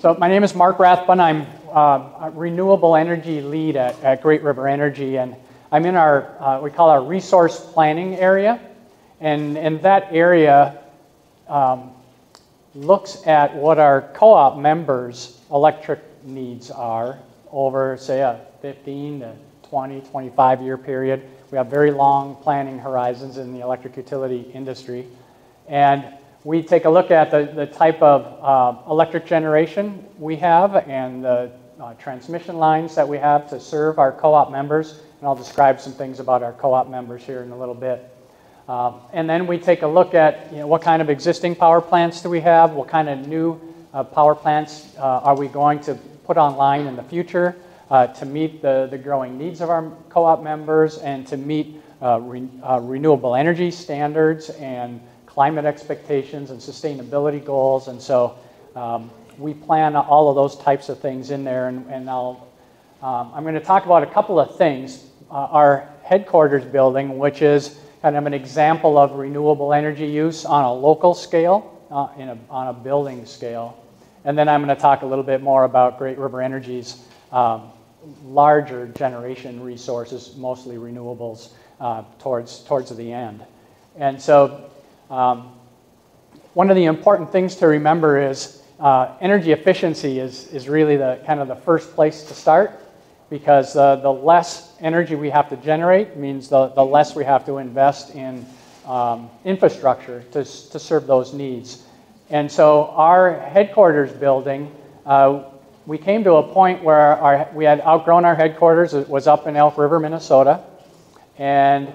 So my name is Mark Rathbun. I'm uh, a renewable energy lead at, at, Great River Energy, and I'm in our, uh, we call our resource planning area. And, and that area um, looks at what our co-op members' electric needs are over, say, a 15 to 20, 25 year period. We have very long planning horizons in the electric utility industry. And we take a look at the, the type of uh, electric generation we have and the uh, transmission lines that we have to serve our co-op members. And I'll describe some things about our co-op members here in a little bit. Um, and then we take a look at you know, what kind of existing power plants do we have, what kind of new uh, power plants uh, are we going to put online in the future uh, to meet the, the growing needs of our co-op members and to meet uh, re renewable energy standards and climate expectations and sustainability goals. And so um, we plan all of those types of things in there. And, and I'll, um, I'm going to talk about a couple of things. Uh, our headquarters building, which is kind of an example of renewable energy use on a local scale, uh, in a, on a building scale. And then I'm going to talk a little bit more about Great River Energy's um, larger generation resources, mostly renewables, uh, towards, towards the end. And so um, one of the important things to remember is uh, energy efficiency is, is really the kind of the first place to start because uh, the less energy we have to generate means the, the less we have to invest in um, infrastructure to, to serve those needs. And so our headquarters building, uh, we came to a point where our, we had outgrown our headquarters. It was up in Elk River, Minnesota. And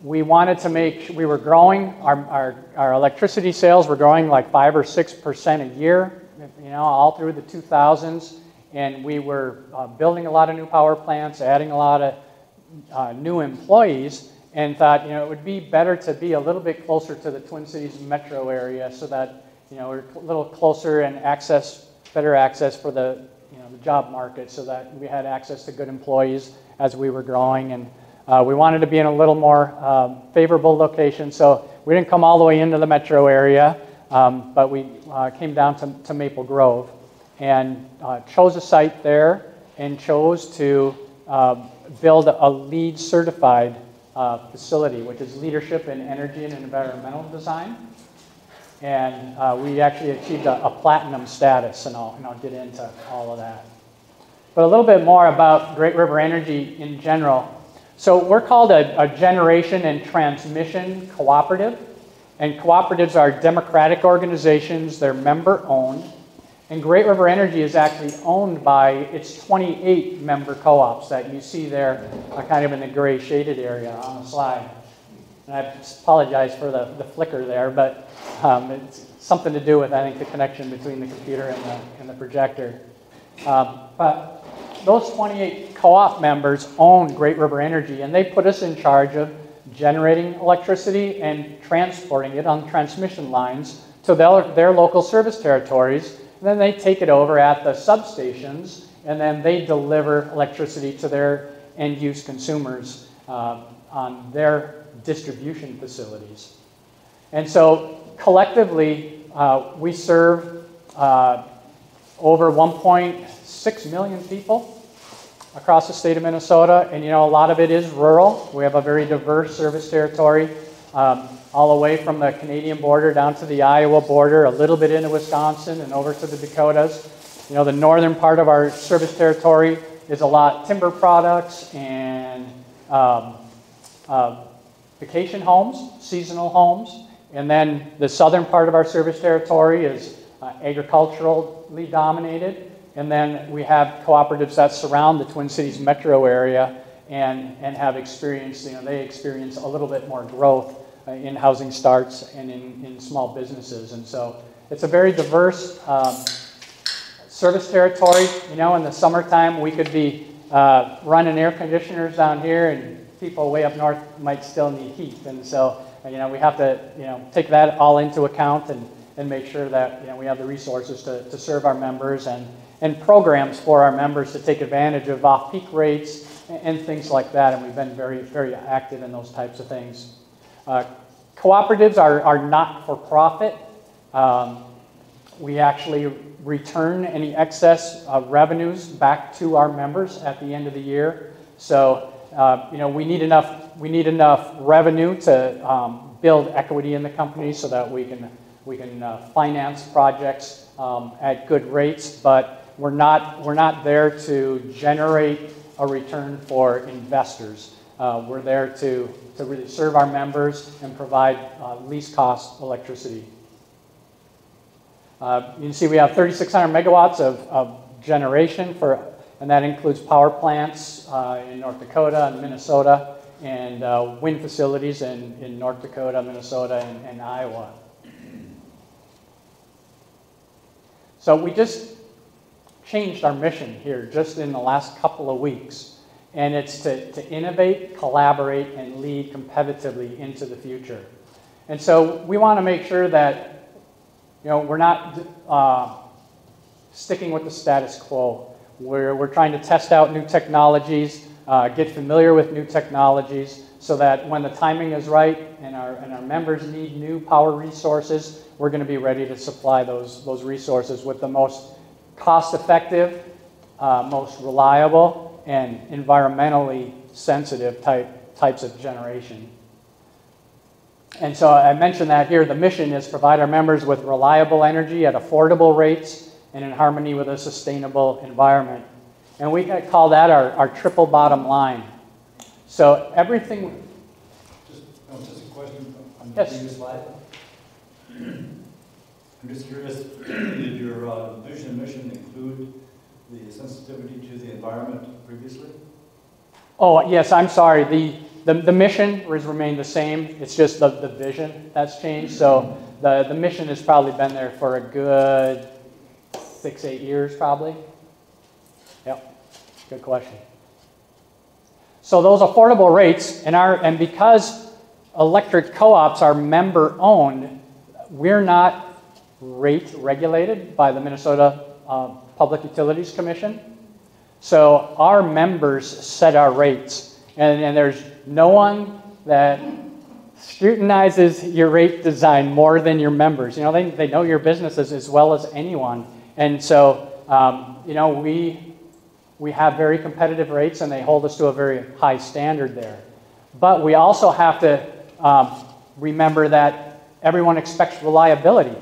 we wanted to make, we were growing, our, our, our electricity sales were growing like 5 or 6% a year, you know, all through the 2000s. And we were uh, building a lot of new power plants, adding a lot of uh, new employees, and thought, you know, it would be better to be a little bit closer to the Twin Cities metro area so that, you know, we're a little closer and access, better access for the, you know, the job market so that we had access to good employees as we were growing. And uh, we wanted to be in a little more um, favorable location, so we didn't come all the way into the metro area, um, but we uh, came down to, to, Maple Grove and uh, chose a site there and chose to um, build a LEED certified uh, facility, which is Leadership in Energy and Environmental Design. And uh, we actually achieved a, a platinum status, and I'll, and I'll get into all of that. But a little bit more about Great River Energy in general. So we're called a, a, generation and transmission cooperative. And cooperatives are democratic organizations, they're member owned. And Great River Energy is actually owned by its 28 member co ops that you see there, uh, kind of in the gray shaded area on the slide. And I apologize for the, the flicker there, but um, it's something to do with, I think, the connection between the computer and the, and the projector. Um, but those 28 co-op members own Great River Energy, and they put us in charge of generating electricity and transporting it on transmission lines to their, their local service territories. And then they take it over at the substations, and then they deliver electricity to their end-use consumers uh, on their distribution facilities. And so collectively, uh, we serve uh, over 1.6 million people across the state of Minnesota. And you know, a lot of it is rural. We have a very diverse service territory, um, all the way from the Canadian border down to the Iowa border, a little bit into Wisconsin and over to the Dakotas. You know, the northern part of our service territory is a lot timber products and um, uh, vacation homes, seasonal homes. And then the southern part of our service territory is uh, agriculturally dominated. And then we have cooperatives that surround the Twin Cities metro area and, and have experienced, you know, they experience a little bit more growth uh, in housing starts and in, in small businesses. And so it's a very diverse um, service territory. You know, in the summertime, we could be uh, running air conditioners down here and people way up north might still need heat. And so, you know, we have to, you know, take that all into account and, and make sure that, you know, we have the resources to, to serve our members and, and programs for our members to take advantage of off-peak rates and, things like that. And we've been very, very active in those types of things. Uh, cooperatives are, are not for profit. Um, we actually return any excess uh, revenues back to our members at the end of the year. So, uh, you know, we need enough we need enough revenue to um, build equity in the company so that we can we can uh, finance projects um, at good rates. But we're not we're not there to generate a return for investors. Uh, we're there to to really serve our members and provide uh, least cost electricity. Uh, you can see we have 3,600 megawatts of, of, generation for, and that includes power plants uh, in North Dakota and Minnesota, and uh, wind facilities in, in North Dakota, Minnesota, and, and Iowa. So we just changed our mission here just in the last couple of weeks and it's to, to innovate, collaborate, and lead competitively into the future. And so we want to make sure that you know, we're not uh, sticking with the status quo. We're, we're trying to test out new technologies, uh, get familiar with new technologies, so that when the timing is right and our, and our members need new power resources, we're going to be ready to supply those, those resources with the most cost effective, uh, most reliable, and environmentally sensitive type, types of generation. And so I mentioned that here. The mission is provide our members with reliable energy at affordable rates and in harmony with a sustainable environment. And we call that our, our triple bottom line. So everything. Just, no, just a question on the yes. previous slide. I'm just curious, did your uh, vision and mission include the sensitivity to the environment previously? Oh, yes, I'm sorry. The, the, the mission has remained the same. It's just the, the vision that's changed. So the, the mission has probably been there for a good six, eight years, probably. Yep, good question. So those affordable rates, and, our, and because electric co-ops are member-owned, we're not rate regulated by the Minnesota uh, Public Utilities Commission. So our members set our rates, and, and there's no one that scrutinizes your rate design more than your members. You know, they, they know your businesses as well as anyone. And so, um, you know, we, we have very competitive rates and they hold us to a very high standard there. But we also have to um, remember that everyone expects reliability.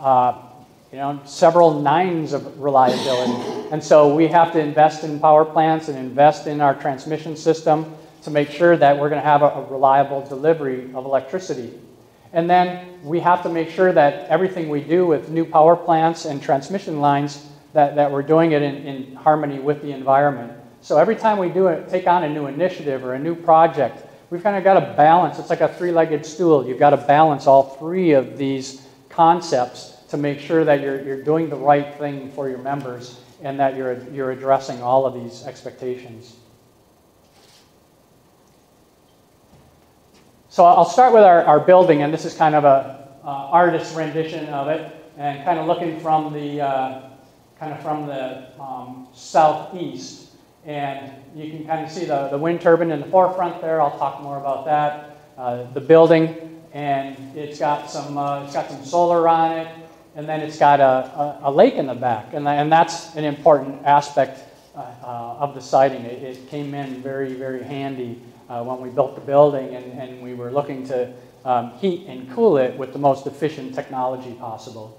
Uh, you know, several nines of reliability. And so we have to invest in power plants and invest in our transmission system to make sure that we're going to have a, a reliable delivery of electricity. And then we have to make sure that everything we do with new power plants and transmission lines, that, that we're doing it in, in harmony with the environment. So every time we do it, take on a new initiative or a new project, we've kind of got to balance. It's like a three-legged stool. You've got to balance all three of these concepts to make sure that you're, you're doing the right thing for your members and that you're, you're addressing all of these expectations. So I'll start with our, our building, and this is kind of a uh, artist rendition of it, and kind of looking from the uh, kind of from the um, southeast, and you can kind of see the, the wind turbine in the forefront there. I'll talk more about that. Uh, the building, and it's got some uh, it's got some solar on it and then it's got a, a, a lake in the back. And, and that's an important aspect uh, uh, of the siding. It, it, came in very, very handy uh, when we built the building and, and we were looking to um, heat and cool it with the most efficient technology possible.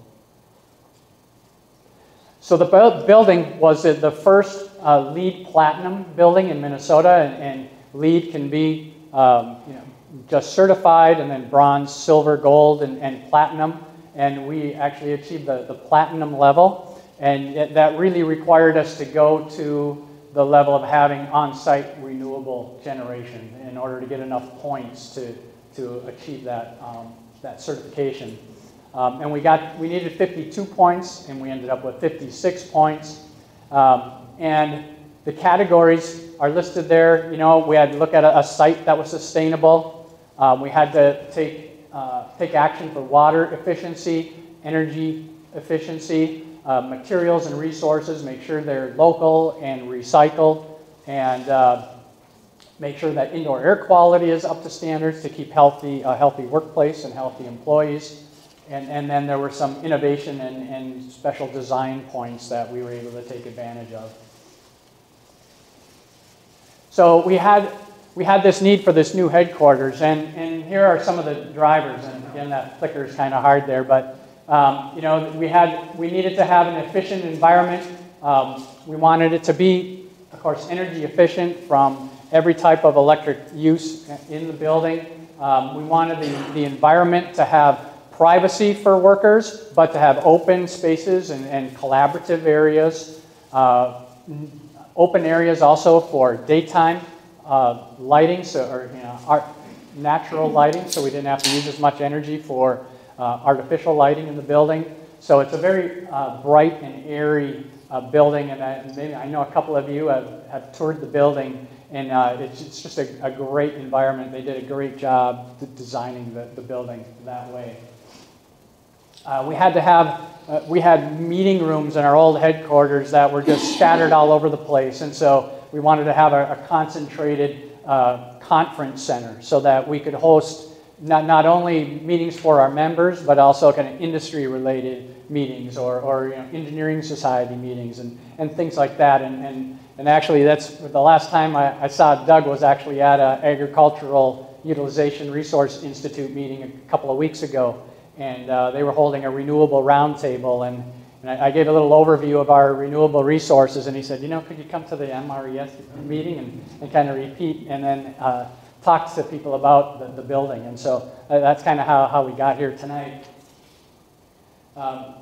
So the building was the first uh, LEED Platinum building in Minnesota, and, and LEED can be um, you know, just certified, and then bronze, silver, gold, and, and platinum and we actually achieved the, the platinum level. And it, that really required us to go to the level of having on-site renewable generation in order to get enough points to, to achieve that, um, that certification. Um, and we got we needed 52 points, and we ended up with 56 points. Um, and the categories are listed there. You know, we had to look at a, a site that was sustainable. Um, we had to take uh, take action for water efficiency, energy efficiency, uh, materials and resources, make sure they're local and recycled, and uh, make sure that indoor air quality is up to standards to keep healthy, a healthy workplace and healthy employees. and, and then there were some innovation and, and special design points that we were able to take advantage of. So we had, we had this need for this new headquarters, and, and here are some of the drivers. And again, that flicker is kind of hard there, but um, you know, we had, we needed to have an efficient environment. Um, we wanted it to be, of course, energy efficient from every type of electric use in the building. Um, we wanted the, the environment to have privacy for workers, but to have open spaces and, and collaborative areas. Uh, open areas also for daytime uh, lighting, so, or you know, art, natural lighting, so we didn't have to use as much energy for uh, artificial lighting in the building. So it's a very uh, bright and airy uh, building, and I, maybe I know a couple of you have, have toured the building, and uh, it's, it's, just a, a, great environment. They did a great job designing the, the building that way. Uh, we had to have uh, we had meeting rooms in our old headquarters that were just scattered all over the place. And so we wanted to have a, a concentrated uh, conference center so that we could host not, not only meetings for our members, but also kind of industry related meetings or, or you know, engineering society meetings and, and things like that. And, and, and actually, that's the last time I, I saw Doug was actually at an agricultural utilization research institute meeting a couple of weeks ago and uh, they were holding a renewable roundtable. And, and I, I, gave a little overview of our renewable resources, and he said, you know, could you come to the MRES meeting and, and kind of repeat and then uh, talk to people about the, the building? And so uh, that's kind of how, how we got here tonight. Um,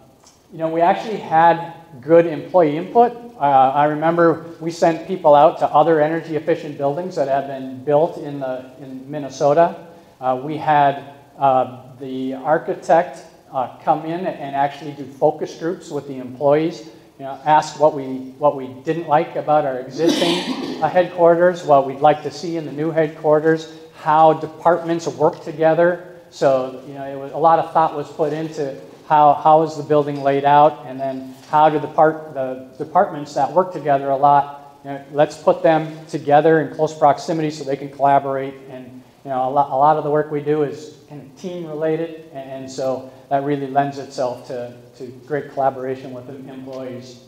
you know, we actually had good employee input. Uh, I remember we sent people out to other energy efficient buildings that had been built in, the, in Minnesota. Uh, we had uh, the architect uh, come in and actually do focus groups with the employees. You know, ask what we what we didn't like about our existing uh, headquarters, what we'd like to see in the new headquarters, how departments work together. So you know, was, a lot of thought was put into how how is the building laid out, and then how do the part the departments that work together a lot. You know, let's put them together in close proximity so they can collaborate and you know, a lot, a lot of the work we do is kind of team related, and, and so that really lends itself to, to great collaboration with employees.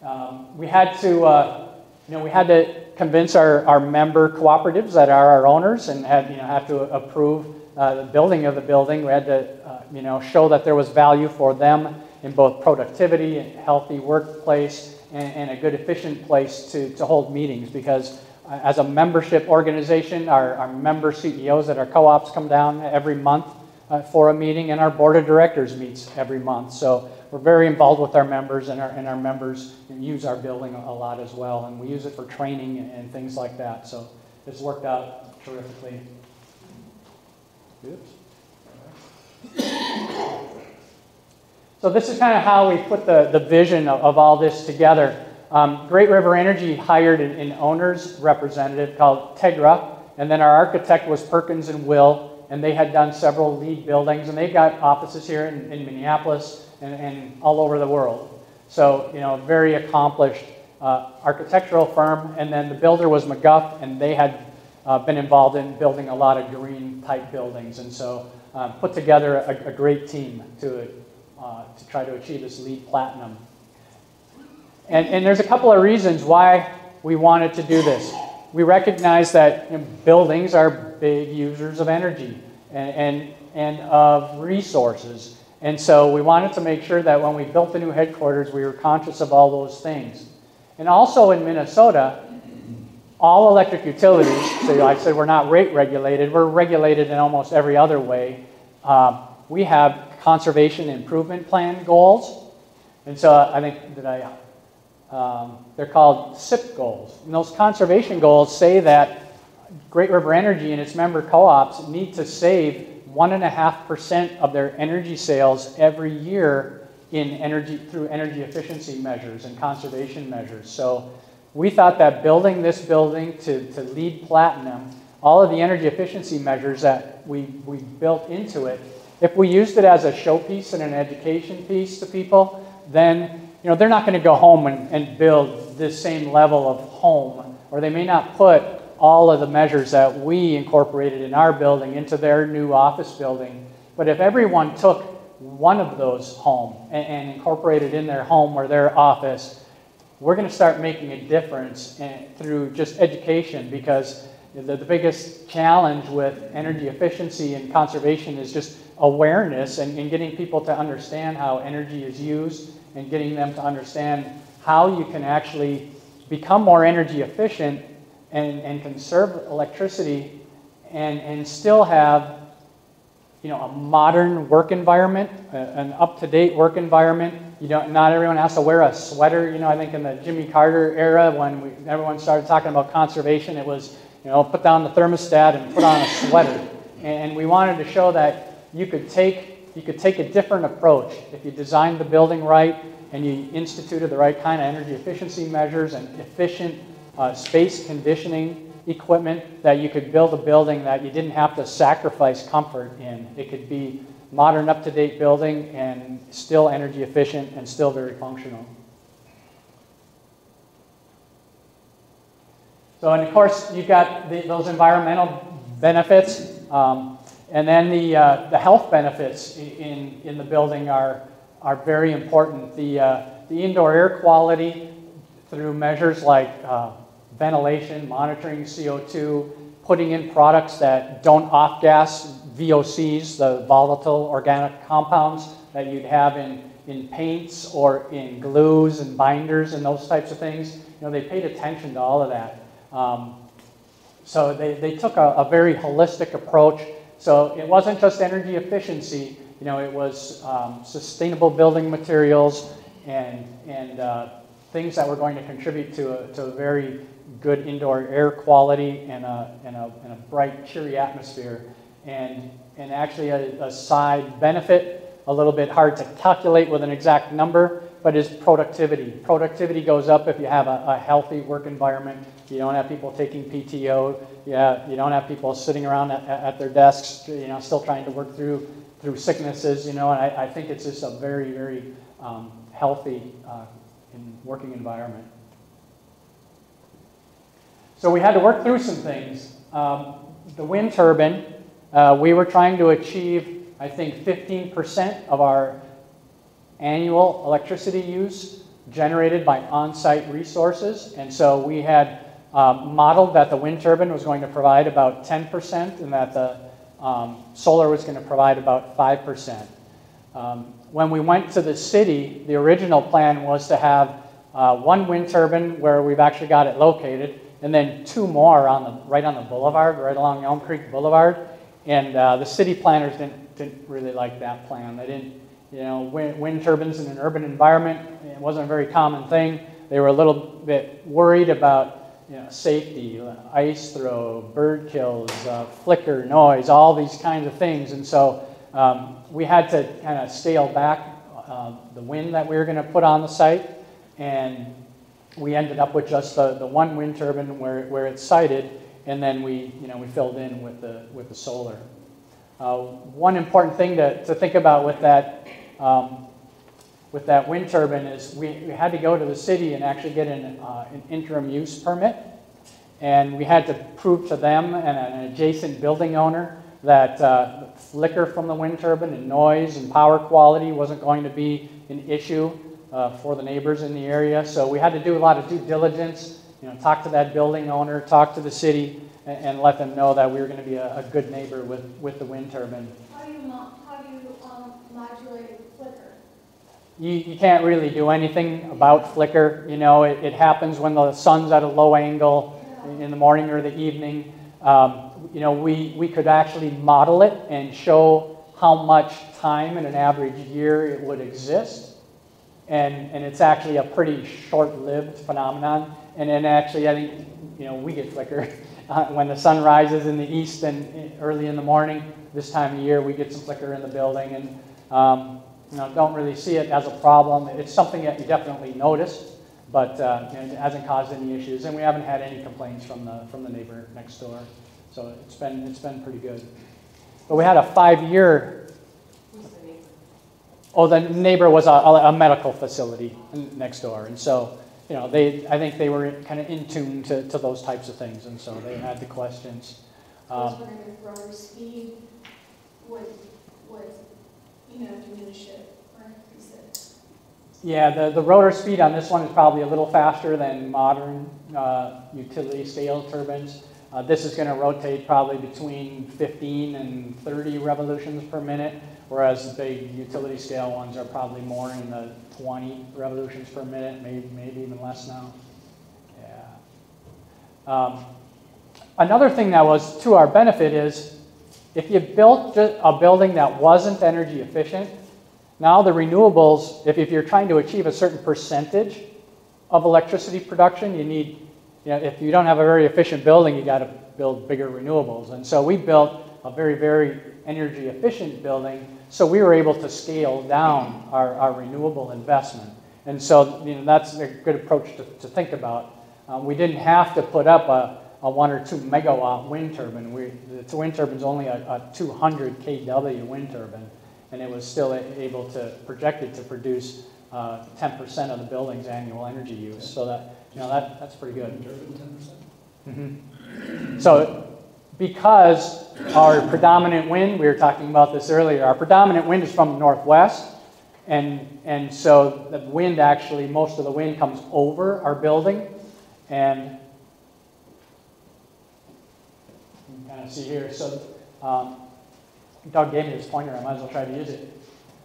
Um, we had to, uh, you know, we had to convince our, our member cooperatives that are our owners and had, you know, have to approve uh, the building of the building. We had to, uh, you know, show that there was value for them in both productivity and healthy workplace and, and a good efficient place to, to hold meetings because as a membership organization, our, our member CEOs at our co-ops come down every month uh, for a meeting, and our board of directors meets every month. So we're very involved with our members, and our, and our members use our building a lot as well, and we use it for training and, and things like that. So it's worked out terrifically. Oops. So this is kind of how we put the, the vision of, of all this together. Um, Great River Energy hired an, an, owner's representative called Tegra, and then our architect was Perkins and Will, and they had done several LEED buildings, and they've got offices here in, in Minneapolis and, and, all over the world. So, you know, very accomplished uh, architectural firm, and then the builder was McGough, and they had uh, been involved in building a lot of green type buildings, and so uh, put together a, a, great team to, uh, to try to achieve this LEED platinum. And, and there's a couple of reasons why we wanted to do this. We recognize that you know, buildings are big users of energy and, and, and of resources. And so we wanted to make sure that when we built the new headquarters, we were conscious of all those things. And also in Minnesota, all electric utilities, so like I said, we're not rate regulated, we're regulated in almost every other way. Um, we have conservation improvement plan goals. And so I think, did I um, they're called CIP goals. And those conservation goals say that Great River Energy and its member co-ops need to save 1.5% of their energy sales every year in energy through energy efficiency measures and conservation measures. So we thought that building this building to, to LEED platinum, all of the energy efficiency measures that we, we built into it, if we used it as a showpiece and an education piece to people, then you know, they're not going to go home and, and build this same level of home, or they may not put all of the measures that we incorporated in our building into their new office building. But if everyone took one of those home and, and incorporate it in their home or their office, we're going to start making a difference in, through just education because the, the biggest challenge with energy efficiency and conservation is just awareness and, and getting people to understand how energy is used and getting them to understand how you can actually become more energy efficient and, and conserve electricity and, and still have you know, a modern work environment, an up-to-date work environment. You don't, not everyone has to wear a sweater. You know, I think in the Jimmy Carter era, when we, everyone started talking about conservation, it was, you know, put down the thermostat and put on a sweater. And we wanted to show that you could take, you could take a different approach if you designed the building right and you instituted the right kind of energy efficiency measures and efficient uh, space conditioning equipment that you could build a building that you didn't have to sacrifice comfort in. It could be modern, up-to-date building and still energy efficient and still very functional. So, and of course, you've got the, those environmental benefits, um, and then the, uh, the health benefits in, in the building are, are very important. The, uh, the indoor air quality through measures like uh, ventilation, monitoring CO2, putting in products that don't off-gas VOCs, the volatile organic compounds that you'd have in, in paints or in glues and binders and those types of things. You know, they paid attention to all of that. Um, so they, they took a, a, very holistic approach. So it wasn't just energy efficiency, you know, it was um, sustainable building materials and, and uh, things that were going to contribute to a, to a very good indoor air quality and a, and a, and a bright, cheery atmosphere. And, and actually, a, a side benefit, a little bit hard to calculate with an exact number, but is productivity. Productivity goes up if you have a, a, healthy work environment. You don't have people taking PTO. Yeah, you don't have people sitting around at, at, their desks, you know, still trying to work through through sicknesses. You know, and I, I think it's just a very, very um, healthy uh, working environment. So we had to work through some things. Um, the wind turbine, uh, we were trying to achieve, I think, 15% of our annual electricity use generated by on-site resources. And so we had um, modeled that the wind turbine was going to provide about 10% and that the um, solar was going to provide about 5%. Um, when we went to the city, the original plan was to have uh, one wind turbine where we've actually got it located, and then two more on the right on the boulevard, right along Elm Creek Boulevard. And uh, the city planners didn't, didn't really like that plan. They didn't, you know, wind, wind turbines in an urban environment, it wasn't a very common thing. They were a little bit worried about you know, safety, ice throw, bird kills, uh, flicker, noise, all these kinds of things. And so um, we had to kind of scale back uh, the wind that we were going to put on the site. And we ended up with just the, the one wind turbine where, where it's sited, and then we, you know, we filled in with the, with the solar. Uh, one important thing to, to think about with that, um, with that wind turbine is we, we had to go to the city and actually get an, uh, an interim use permit. And we had to prove to them and an adjacent building owner that uh, flicker from the wind turbine and noise and power quality wasn't going to be an issue uh, for the neighbors in the area. So we had to do a lot of due diligence, you know, talk to that building owner, talk to the city, and, and let them know that we were going to be a, a, good neighbor with, with the wind turbine. How do you, how do you um, modulate flicker? You, you can't really do anything about flicker. You know, it, it happens when the sun's at a low angle in the morning or the evening. Um, you know, we, we could actually model it and show how much time in an average year it would exist and, and it's actually a pretty short-lived phenomenon. And then actually, I think, you know, we get flicker uh, when the sun rises in the east and early in the morning. This time of year, we get some flicker in the building, and um, you know, don't really see it as a problem. It's something that you definitely notice, but uh, it hasn't caused any issues, and we haven't had any complaints from the from the neighbor next door. So it's been it's been pretty good. But we had a five-year Oh, the neighbor was a, a, medical facility next door, and so you know they I think they were kind of in tune to, to those types of things, and so they had the questions. Um, I was wondering if rotor speed would would Yeah, the, the rotor speed on this one is probably a little faster than modern uh, utility scale turbines. Uh, this is going to rotate probably between 15 and 30 revolutions per minute, whereas the big utility scale ones are probably more in the 20 revolutions per minute, maybe, maybe even less now. Yeah. Um, another thing that was to our benefit is if you built a building that wasn't energy efficient, now the renewables, if, if you're trying to achieve a certain percentage of electricity production, you need, you know, if you don't have a very efficient building, you got to build bigger renewables. And so we built a very, very energy efficient building, so we were able to scale down our, our renewable investment. And so, you know, that's a good approach to, to think about. Um, we didn't have to put up a, a one or two megawatt wind turbine. We, the wind turbine's only a, a 200 kW wind turbine, and it was still able to, projected to produce uh, 10% of the building's annual energy use. So that, you know, that, that's pretty good. Percent? Mhm. So because our predominant wind, we were talking about this earlier, our predominant wind is from the northwest. And, and so the wind actually, most of the wind comes over our building. And you see here. So um, Doug gave me this pointer. I might as well try to use it.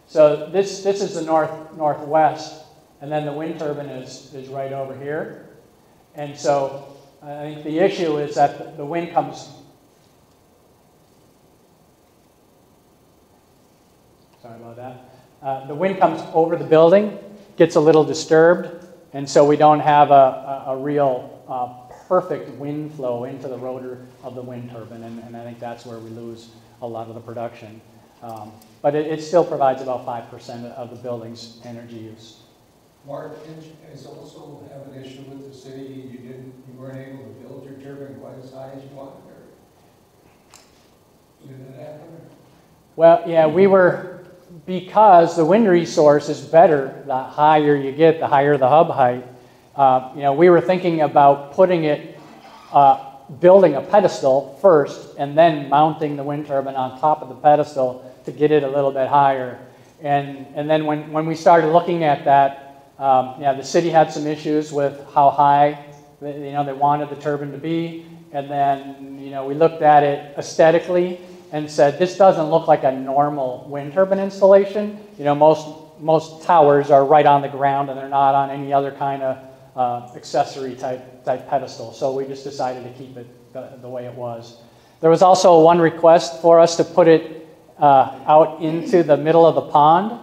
So this, this is the north northwest, and then the wind turbine is, is right over here. And so I think the issue is that the wind comes. Sorry about that. Uh, the wind comes over the building, gets a little disturbed, and so we don't have a, a, a real uh, perfect wind flow into the rotor of the wind turbine, and, and I think that's where we lose a lot of the production. Um, but it, it still provides about 5% of the building's energy use. Mark, you also have an issue with the city? You didn't, you weren't able to build your turbine quite as high as you wanted, or? Did that happen? Well, yeah, we were, because the wind resource is better, the higher you get, the higher the hub height. Uh, you know, we were thinking about putting it, uh, building a pedestal first and then mounting the wind turbine on top of the pedestal to get it a little bit higher. And, and then when, when we started looking at that, um, yeah, the city had some issues with how high, you know, they wanted the turbine to be. And then, you know, we looked at it aesthetically and said, this doesn't look like a normal wind turbine installation. You know, most, most towers are right on the ground and they're not on any other kind of uh, accessory type, type pedestal. So we just decided to keep it the, the way it was. There was also one request for us to put it uh, out into the middle of the pond.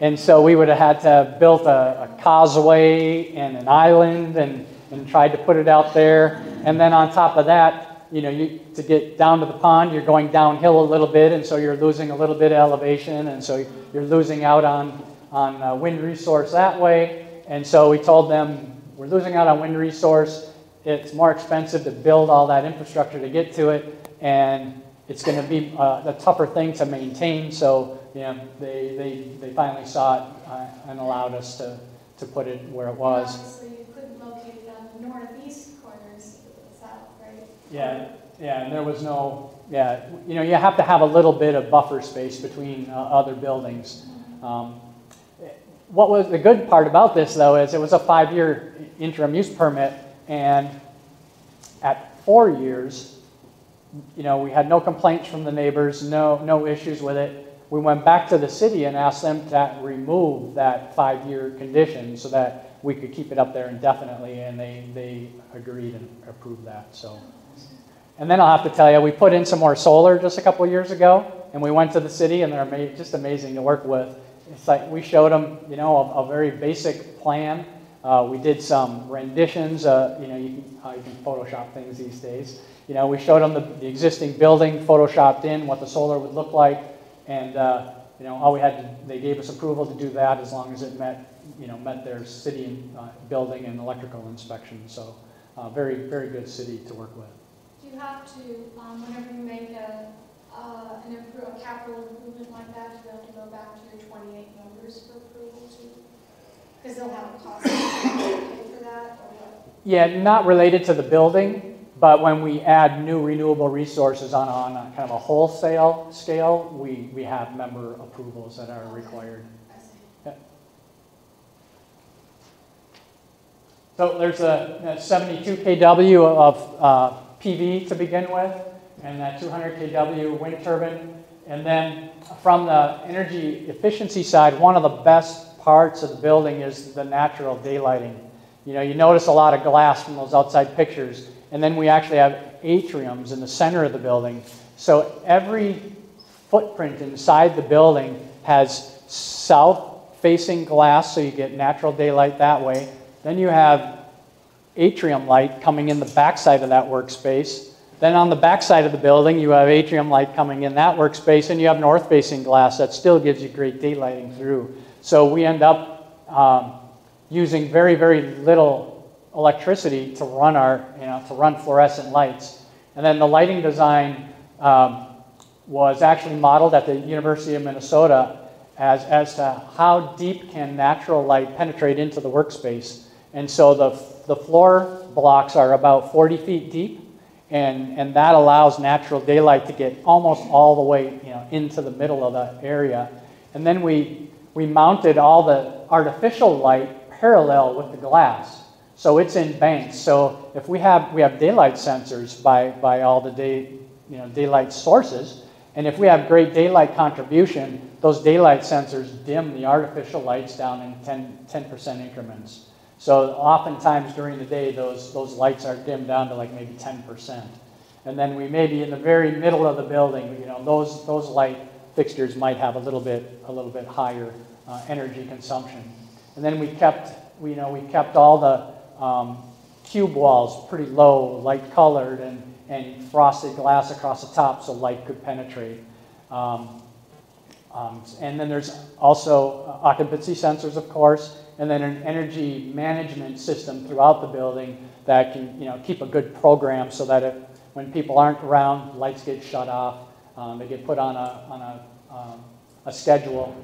And so we would have had to built a, a causeway and an island and, and tried to put it out there. And then on top of that, you know, you, to get down to the pond, you're going downhill a little bit, and so you're losing a little bit of elevation, and so you're losing out on, on uh, wind resource that way. And so we told them, we're losing out on wind resource. It's more expensive to build all that infrastructure to get to it, and it's going to be uh, a tougher thing to maintain. So, you know, they, they, they finally saw it uh, and allowed us to, to put it where it was. Obviously, you couldn't locate it on the northeast corners of the south, right? Yeah, yeah, and there was no, yeah, you know, you have to have a little bit of buffer space between uh, other buildings. Um, what was the good part about this, though, is it was a five-year interim use permit, and at four years, you know, we had no complaints from the neighbors, no, no issues with it. We went back to the city and asked them to remove that five-year condition so that we could keep it up there indefinitely, and they, they agreed and approved that, so. And then I'll have to tell you, we put in some more solar just a couple years ago, and we went to the city, and they're just amazing to work with. It's like we showed them, you know, a, a very basic plan. Uh, we did some renditions. Uh, you know, you can, how you can Photoshop things these days. You know, we showed them the, the existing building, photoshopped in what the solar would look like, and uh, you know, all we had to, they gave us approval to do that as long as it met, you know, met their city uh, building and electrical inspection. So, uh, very, very good city to work with. Do you have to, um, whenever you make a, an a capital improvement like that, be able to go back to your twenty-eight numbers for? Because they'll have a cost for that, or what? Yeah, not related to the building, But when we add new renewable resources on, a- on a kind of a wholesale scale, we, we have member approvals that are required. So there's a a 72 kW of uh, PV to begin with, and that 200 kW wind turbine. And then from the energy efficiency side, one of the best parts of the building is the natural daylighting. You know, you notice a lot of glass from those outside pictures, and then we actually have atriums in the center of the building. So every footprint inside the building has south-facing glass, so you get natural daylight that way. Then you have atrium light coming in the backside of that workspace. Then on the backside of the building, you have atrium light coming in that workspace, and you have north-facing glass that still gives you great daylighting through. So we end up um, using very, very little electricity to run our, you know, to run fluorescent lights. And then the lighting design um, was actually modeled at the University of Minnesota as, as to how deep can natural light penetrate into the workspace. And so the, the floor blocks are about 40 feet deep, and, and that allows natural daylight to get almost all the way you know, into the middle of the area. And then we, we mounted all the artificial light parallel with the glass. So it's in banks. So if we have, we have daylight sensors by, by all the day, you know, daylight sources, and if we have great daylight contribution, those daylight sensors dim the artificial lights down in 10, 10% increments. So oftentimes during the day, those, those lights are dimmed down to like maybe 10%. And then we maybe in the very middle of the building, you know, those, those light fixtures might have a little bit, a little bit higher uh, energy consumption. And then we kept, we, you know, we kept all the um, cube walls pretty low, light colored, and, and frosted glass across the top so light could penetrate. Um, um, and then there's also occupancy sensors, of course, and then an energy management system throughout the building that can you know, keep a good program so that if, when people aren't around, lights get shut off, um, they get put on a, on a, um, a schedule,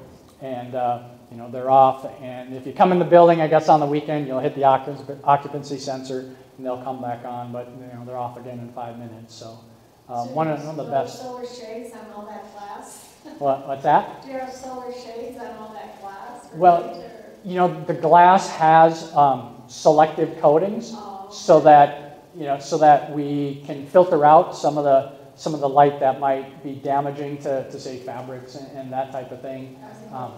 and uh, you know, they're off. And if you come in the building, I guess on the weekend, you'll hit the occupancy sensor, and they'll come back on, but you know, they're off again in five minutes. So, uh, So one, of, one of the best. Solar shades on all that glass? What, what's that? Do you have solar shades on all that glass? Well, You know, the glass has um, selective coatings Oh, so that, you know, so that we can filter out some of the, some of the light that might be damaging to, to say, fabrics and, and that type of thing. I was thinking um.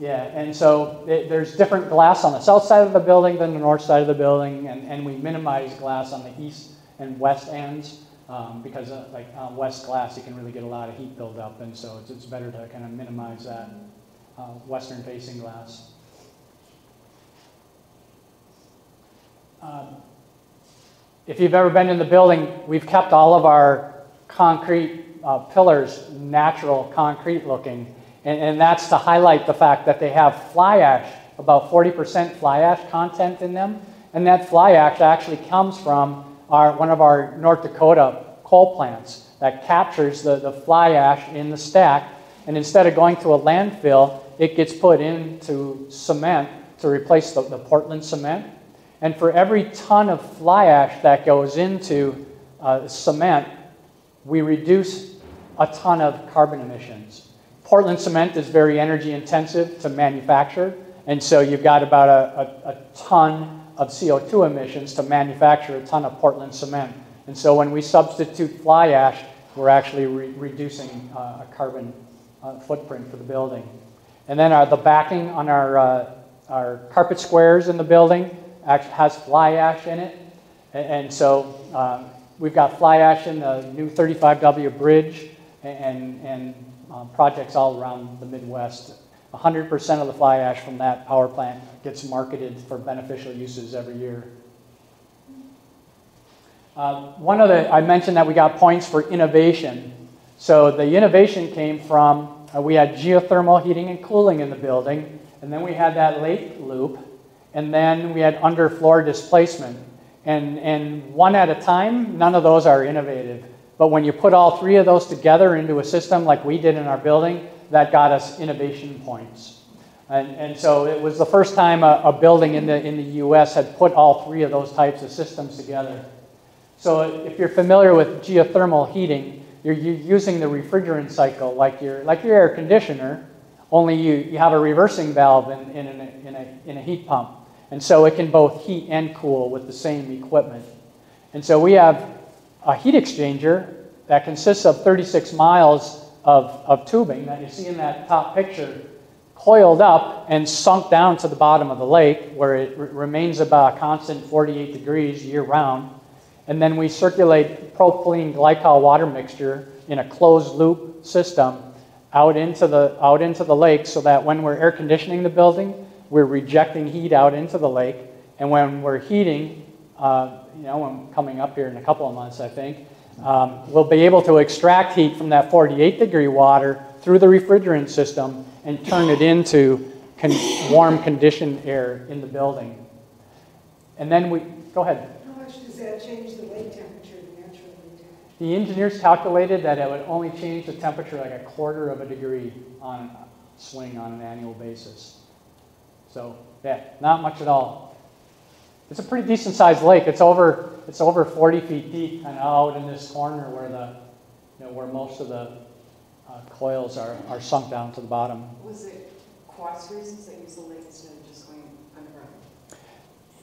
Yeah, and so it, there's different glass on the south side of the building than the north side of the building, and, and we minimize glass on the east and west ends um, because, uh, like on west glass, you can really get a lot of heat buildup, and so it's, it's better to kind of minimize that uh, western facing glass. Um, If you've ever been in the building, we've kept all of our concrete uh, pillars natural concrete looking. And, and that's to highlight the fact that they have fly ash, about 40% fly ash content in them. And that fly ash actually comes from our, one of our North Dakota coal plants that captures the, the fly ash in the stack. And instead of going to a landfill, it gets put into cement to replace the, the Portland cement. And for every ton of fly ash that goes into uh, cement, we reduce a ton of carbon emissions. Portland cement is very energy intensive to manufacture, and so you've got about a, a, a ton of CO2 emissions to manufacture a ton of Portland cement. And so when we substitute fly ash, we're actually re- reducing uh, a carbon uh, footprint for the building. And then our, the backing on our, uh, our carpet squares in the building actually has fly ash in it. And, and so um, we've got fly ash in the new 35W bridge and, and um, projects all around the Midwest. 100% of the fly ash from that power plant gets marketed for beneficial uses every year. Uh, one of the, I mentioned that we got points for innovation. So the innovation came from, uh, we had geothermal heating and cooling in the building, and then we had that lake loop, and then we had underfloor displacement. And, and one at a time, none of those are innovative. But when you put all three of those together into a system like we did in our building, that got us innovation points. And, and so it was the first time a, a building in the, in the US had put all three of those types of systems together. So if you're familiar with geothermal heating, you're, you're using the refrigerant cycle like your, like your air conditioner, only you, you have a reversing valve in, in, a, in, a, in a heat pump. And so it can both heat and cool with the same equipment. And so we have a heat exchanger that consists of 36 miles of, of tubing that you see in that top picture coiled up and sunk down to the bottom of the lake where it remains about a constant 48 degrees year round. And then we circulate propylene glycol water mixture in a closed loop system out into the, out into the lake so that when we're air conditioning the building, we're rejecting heat out into the lake. And when we're heating, uh, you know, I'm coming up here in a couple of months, I think, um, we'll be able to extract heat from that 48 degree water through the refrigerant system and turn it into con- warm conditioned air in the building. And then we, go ahead. How much does that change the lake temperature, the natural lake temperature? The engineers calculated that it would only change the temperature like a quarter of a degree on a swing on an annual basis. So, yeah, not much at all. It's a pretty decent sized lake. It's over it's over 40 feet deep and out in this corner where the you know where most of the uh, coils are, are sunk down to the bottom. Was it cost reasons that use the lake instead of just going underground?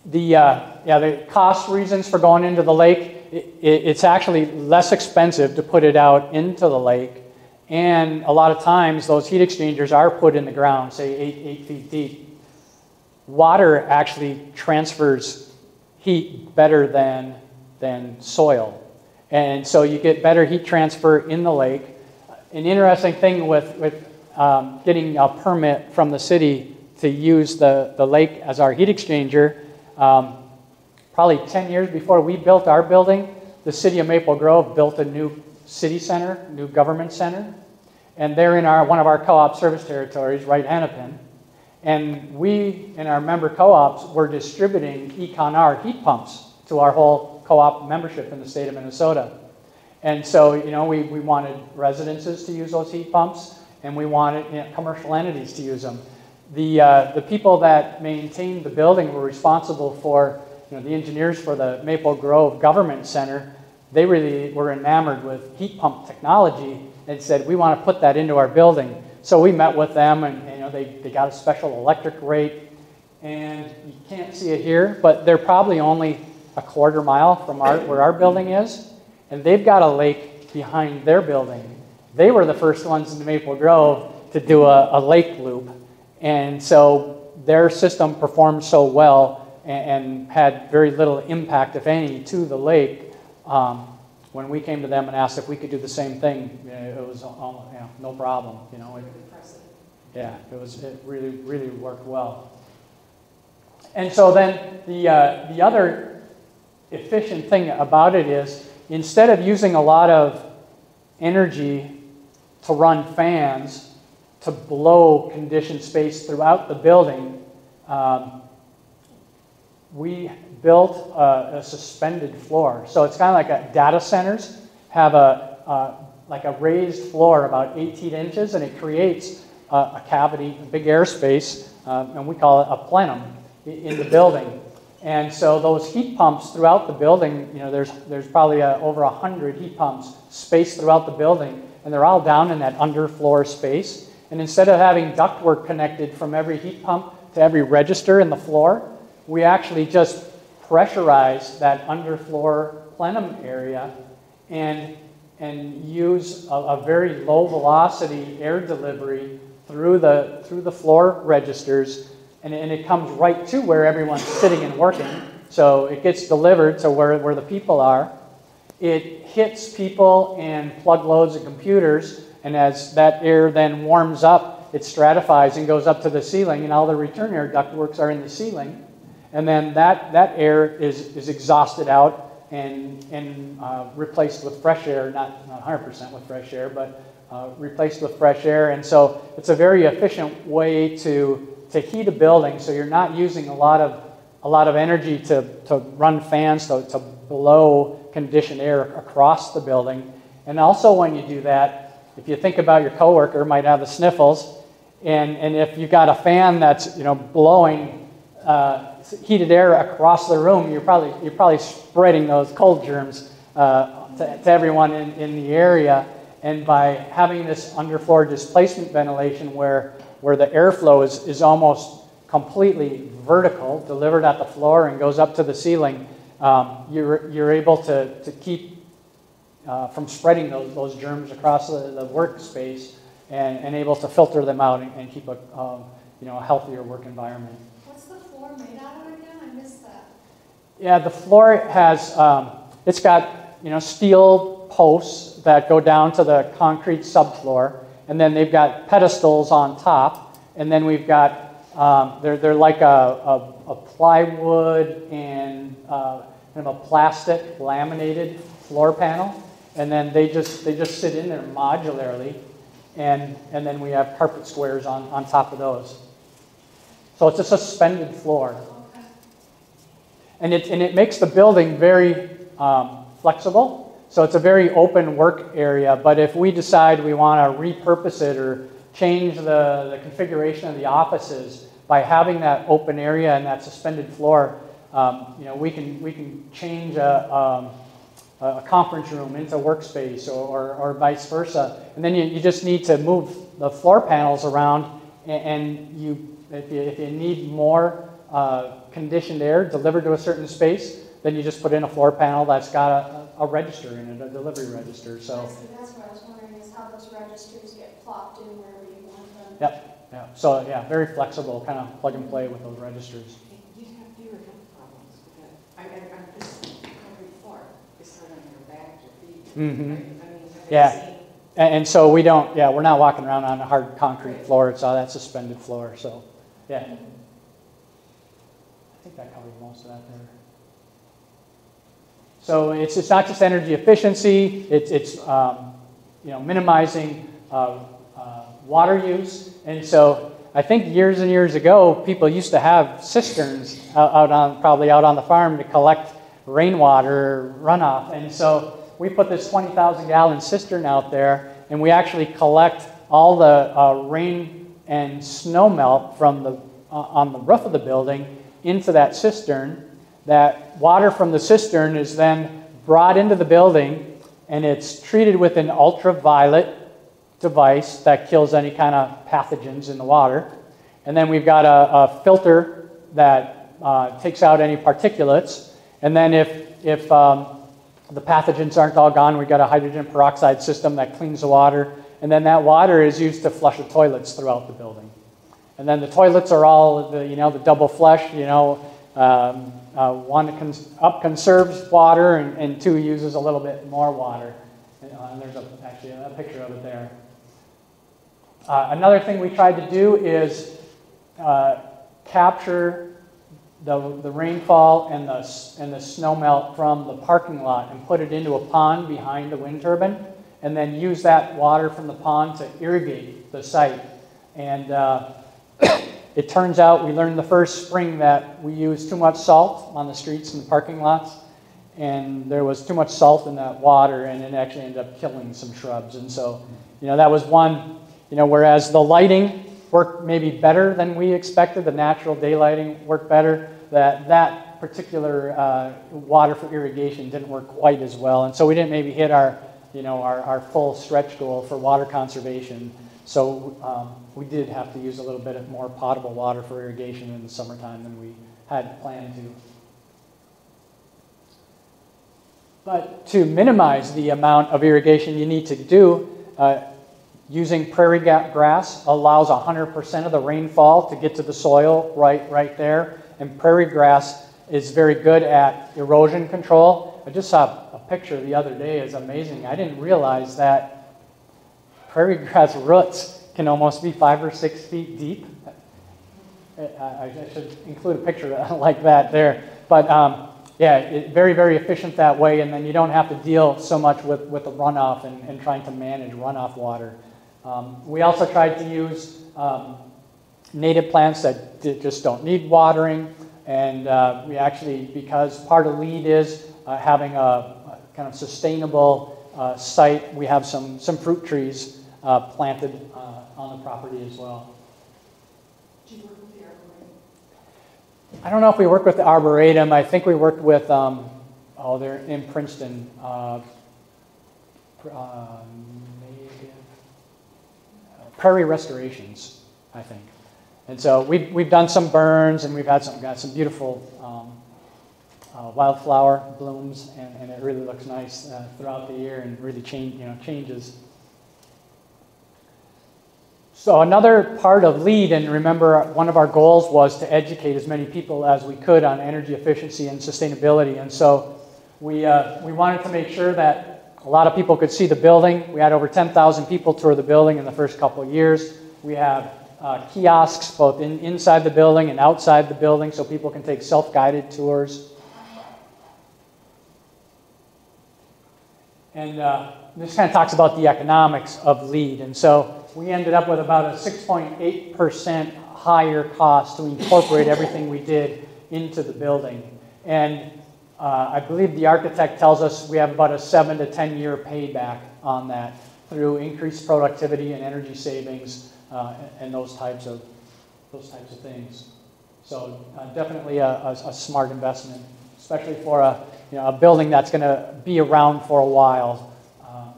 The uh, yeah the cost reasons for going into the lake it, it's actually less expensive to put it out into the lake, and a lot of times those heat exchangers are put in the ground, say eight eight feet deep. Water actually transfers heat better than than soil, and so you get better heat transfer in the lake. An interesting thing with with um, getting a permit from the city to use the, the lake as our heat exchanger um, probably 10 years before we built our building, the city of Maple Grove built a new city center, new government center, and they're in our, one of our co-op service territories, Wright Hennepin. And we, in our member co-ops, were distributing Econar heat pumps to our whole co-op membership in the state of Minnesota. And so, you know, we, we wanted residences to use those heat pumps, and we wanted you know, commercial entities to use them. The, uh, the people that maintained the building were responsible for, you know, the engineers for the Maple Grove Government Center. They really were enamored with heat pump technology and said, we want to put that into our building. So we met with them, and you know, they, they got a special electric rate. And you can't see it here, but they're probably only a quarter mile from our, where our building is. And they've got a lake behind their building. They were the first ones in Maple Grove to do a, a lake loop. And so their system performed so well and, and had very little impact, if any, to the lake. Um, when we came to them and asked if we could do the same thing, it was all, you know, no problem. You know, it, yeah, it was it really really worked well. And so then the uh, the other efficient thing about it is instead of using a lot of energy to run fans to blow conditioned space throughout the building, um, we built a, a, suspended floor. So it's kind of like a data centers have a, a like a raised floor about 18 inches, and it creates a, a cavity, a big airspace, uh, and we call it a plenum in the building. And so those heat pumps throughout the building, you know, there's, there's probably uh, over 100 heat pumps spaced throughout the building, and they're all down in that underfloor space. And instead of having ductwork connected from every heat pump to every register in the floor, we actually just pressurize that underfloor plenum area and, and use a, a very low velocity air delivery through the, through the floor registers and, and it comes right to where everyone's sitting and working. So it gets delivered to where, where the people are. It hits people and plug loads of computers, and as that air then warms up, it stratifies and goes up to the ceiling, and all the return air ductworks are in the ceiling. And then that, that air is, is exhausted out and, and uh, replaced with fresh air, not, not 100% with fresh air, but uh, replaced with fresh air. And so it's a very efficient way to to heat a building so you're not using a lot of, a lot of energy to, to run fans to, to blow conditioned air across the building. And also when you do that, if you think about your coworker might have the sniffles, and, and if you've got a fan that's you know blowing uh, heated air across the room, you're probably, you're probably spreading those cold germs uh, to, to everyone in, in the area. And by having this underfloor displacement ventilation where, where the airflow is, is almost completely vertical, delivered at the floor and goes up to the ceiling, um, you're, you're able to, to keep uh, from spreading those, those germs across the, the workspace and, and able to filter them out and, and keep a, um, you know, a healthier work environment. What's the floor made out of again? I missed that. Yeah, the floor has, um, it's got, you know, steel posts that go down to the concrete subfloor, and then they've got pedestals on top, and then we've got, um, they're, they're like a, a, a plywood and uh, kind of a plastic laminated floor panel, and then they just, they just sit in there modularly, and, and then we have carpet squares on, on top of those. So it's a suspended floor. And it, and it makes the building very um, flexible. So it's a very open work area. But if we decide we want to repurpose it or change the, the configuration of the offices by having that open area and that suspended floor, um, you know, we can, we can change a, um, a conference room into workspace or, or, or vice versa. And then you, you just need to move the floor panels around and, and you if you, if you need more uh, conditioned air delivered to a certain space, then you just put in a floor panel that's got a, a register in it, a delivery register. So, I see, that's what I was wondering, is how those registers get plopped in wherever you want them. yep, yeah. So yeah, very flexible, kind of plug and play with those registers. You'd have fewer health problems with that. I, I, I'm just, concrete floor, it's hard on your back, your feet. Mhm. right? I mean, Yeah. And, and so we don't, yeah, we're not walking around on a hard concrete floor. It's all that suspended floor. So, yeah. I think that covers most of that there. So it's, it's not just energy efficiency, it's, it's um, you know, minimizing uh, uh, water use. And so I think years and years ago, people used to have cisterns out, out on, probably out on the farm to collect rainwater runoff. And so we put this 20,000 gallon cistern out there, and we actually collect all the uh, rain and snow melt from the, uh, on the roof of the building into that cistern. That water from the cistern is then brought into the building, and it's treated with an ultraviolet device that kills any kind of pathogens in the water. And then we've got a, a filter that uh, takes out any particulates. And then if, if um, the pathogens aren't all gone, we've got a hydrogen peroxide system that cleans the water. And then that water is used to flush the toilets throughout the building. And then the toilets are all the, you know, the double flush, you know, um, uh, one cons- up conserves water and, and two uses a little bit more water. And, uh, and there's a, actually a picture of it there. Uh, another thing we tried to do is uh, capture the, the rainfall and the, and the snow melt from the parking lot and put it into a pond behind the wind turbine, and then use that water from the pond to irrigate the site. And uh, it turns out we learned the first spring that we used too much salt on the streets and the parking lots, and there was too much salt in that water, and it actually ended up killing some shrubs. And so, you know, that was one, you know, whereas the lighting worked maybe better than we expected, the natural daylighting worked better, that that particular uh, water for irrigation didn't work quite as well. And so we didn't maybe hit our, you know, our, our full stretch goal for water conservation. So um, we did have to use a little bit of more potable water for irrigation in the summertime than we had planned to. But to minimize the amount of irrigation you need to do, uh, using prairie grass allows 100% of the rainfall to get to the soil right, right there. And prairie grass is very good at erosion control. I just saw a picture the other day. It's amazing. I didn't realize that prairie grass roots can almost be five or six feet deep. I, should include a picture like that there. But um, yeah, it, very, very efficient that way, and then you don't have to deal so much with, with the runoff and, and trying to manage runoff water. Um, we also tried to use um, native plants that just don't need watering, and uh, we actually, because part of LEED is uh, having a, a kind of sustainable uh, site, we have some, some fruit trees uh, planted uh, on the property as well. Do you work with the arboretum? I don't know if we work with the Arboretum. I think we worked with, um, oh, they're in Princeton. Uh, uh, Prairie Restorations, I think. And so we've, we've done some burns and we've had some, got some beautiful um, uh, wildflower blooms and, and it really looks nice uh, throughout the year and really change, you know, changes. So another part of LEED, and remember one of our goals was to educate as many people as we could on energy efficiency and sustainability. And so we, uh, we wanted to make sure that a lot of people could see the building. We had over 10,000 people tour the building in the first couple of years. We have uh, kiosks both in, inside the building and outside the building so people can take self-guided tours. And uh, this kind of talks about the economics of LEED. And so we ended up with about a 6.8% higher cost to incorporate everything we did into the building. And uh, I believe the architect tells us we have about a seven to 10 year payback on that through increased productivity and energy savings uh, and those types of those types of things. So uh, definitely a, a, a smart investment, especially for a you know, a building that's going to be around for a while. Um,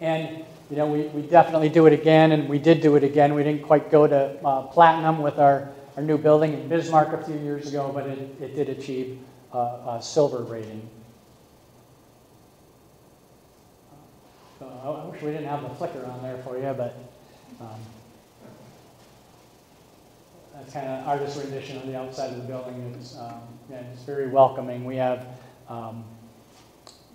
and, you know, we, we definitely do it again, and we did do it again. We didn't quite go to uh, platinum with our, our new building in Bismarck a few years ago, but it, it did achieve uh, a silver rating. So I wish we didn't have the flicker on there for you, but um, that's kind of artist rendition on the outside of the building. It's, um, yeah, it's very welcoming. We have um,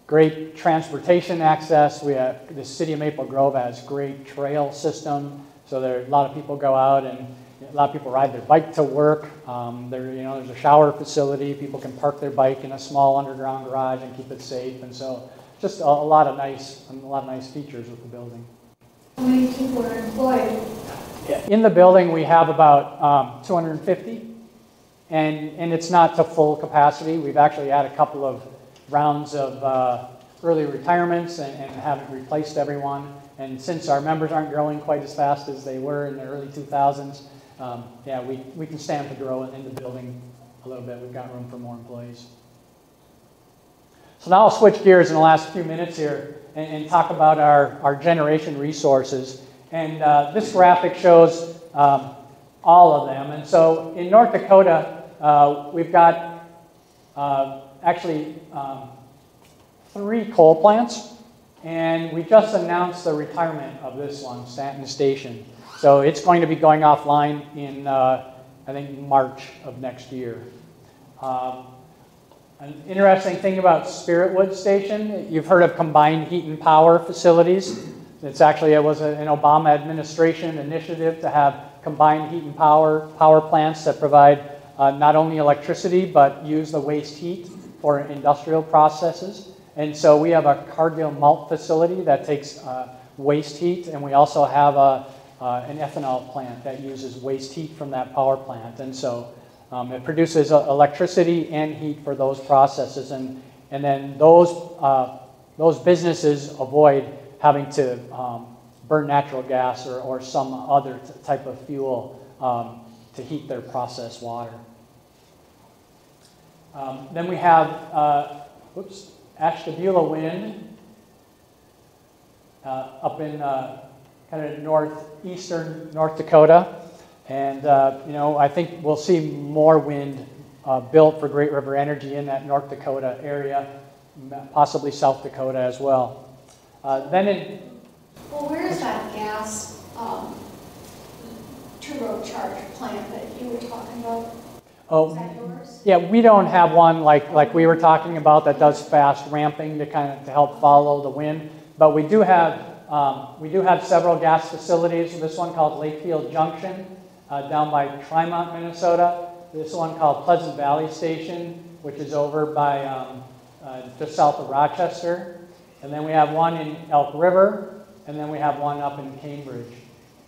great transportation access. We have the city of Maple Grove has great trail system, so there a lot of people go out and a lot of people ride their bike to work. Um, there, you know, there's a shower facility. People can park their bike in a small underground garage and keep it safe. And so, just a, a lot of nice, a lot of nice features with the building. How many people are employed? In the building, we have about um, 250, and, and it's not to full capacity. We've actually had a couple of rounds of uh, early retirements and, and haven't replaced everyone. And since our members aren't growing quite as fast as they were in the early 2000s, um, yeah, we, we can stand to grow in the building a little bit. We've got room for more employees. So now I'll switch gears in the last few minutes here and, and talk about our, our generation resources. And uh, this graphic shows um, all of them. And so in North Dakota, uh, we've got uh, actually um, three coal plants. And we just announced the retirement of this one, Stanton Station. So it's going to be going offline in, uh, I think, March of next year. Um, an interesting thing about Spiritwood Station, you've heard of combined heat and power facilities. It's actually, it was an Obama administration initiative to have combined heat and power power plants that provide uh, not only electricity, but use the waste heat for industrial processes. And so we have a Cargill malt facility that takes uh, waste heat, and we also have a, uh, an ethanol plant that uses waste heat from that power plant. And so um, it produces uh, electricity and heat for those processes. And, and then those, uh, those businesses avoid having to um, burn natural gas or, or some other type of fuel um, to heat their processed water. Um, then we have, uh, whoops, Ashtabula wind uh, up in uh, kind of northeastern North Dakota. And, uh, you know, I think we'll see more wind uh, built for Great River Energy in that North Dakota area, possibly South Dakota as well. Uh, then in... Well, where is that gas um, turbocharged plant that you were talking about? Oh? Yeah, we don't have one like, like we were talking about that does fast ramping to kind of to help follow the wind. But we do have um, we do have several gas facilities. This one called Lakefield Junction uh, down by Trimont, Minnesota. This one called Pleasant Valley Station, which is over by um, uh, just south of Rochester. And then we have one in Elk River, and then we have one up in Cambridge.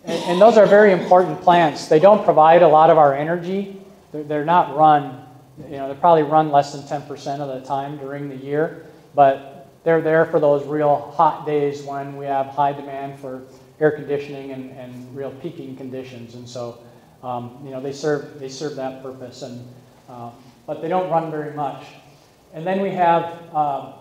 And, and those are very important plants. They don't provide a lot of our energy. They're, they're not run, you know, they're probably run less than 10% of the time during the year, but they're there for those real hot days when we have high demand for air conditioning and, and real peaking conditions. And so um, you know, they serve, they serve that purpose, and, uh, but they don't run very much. And then we have uh,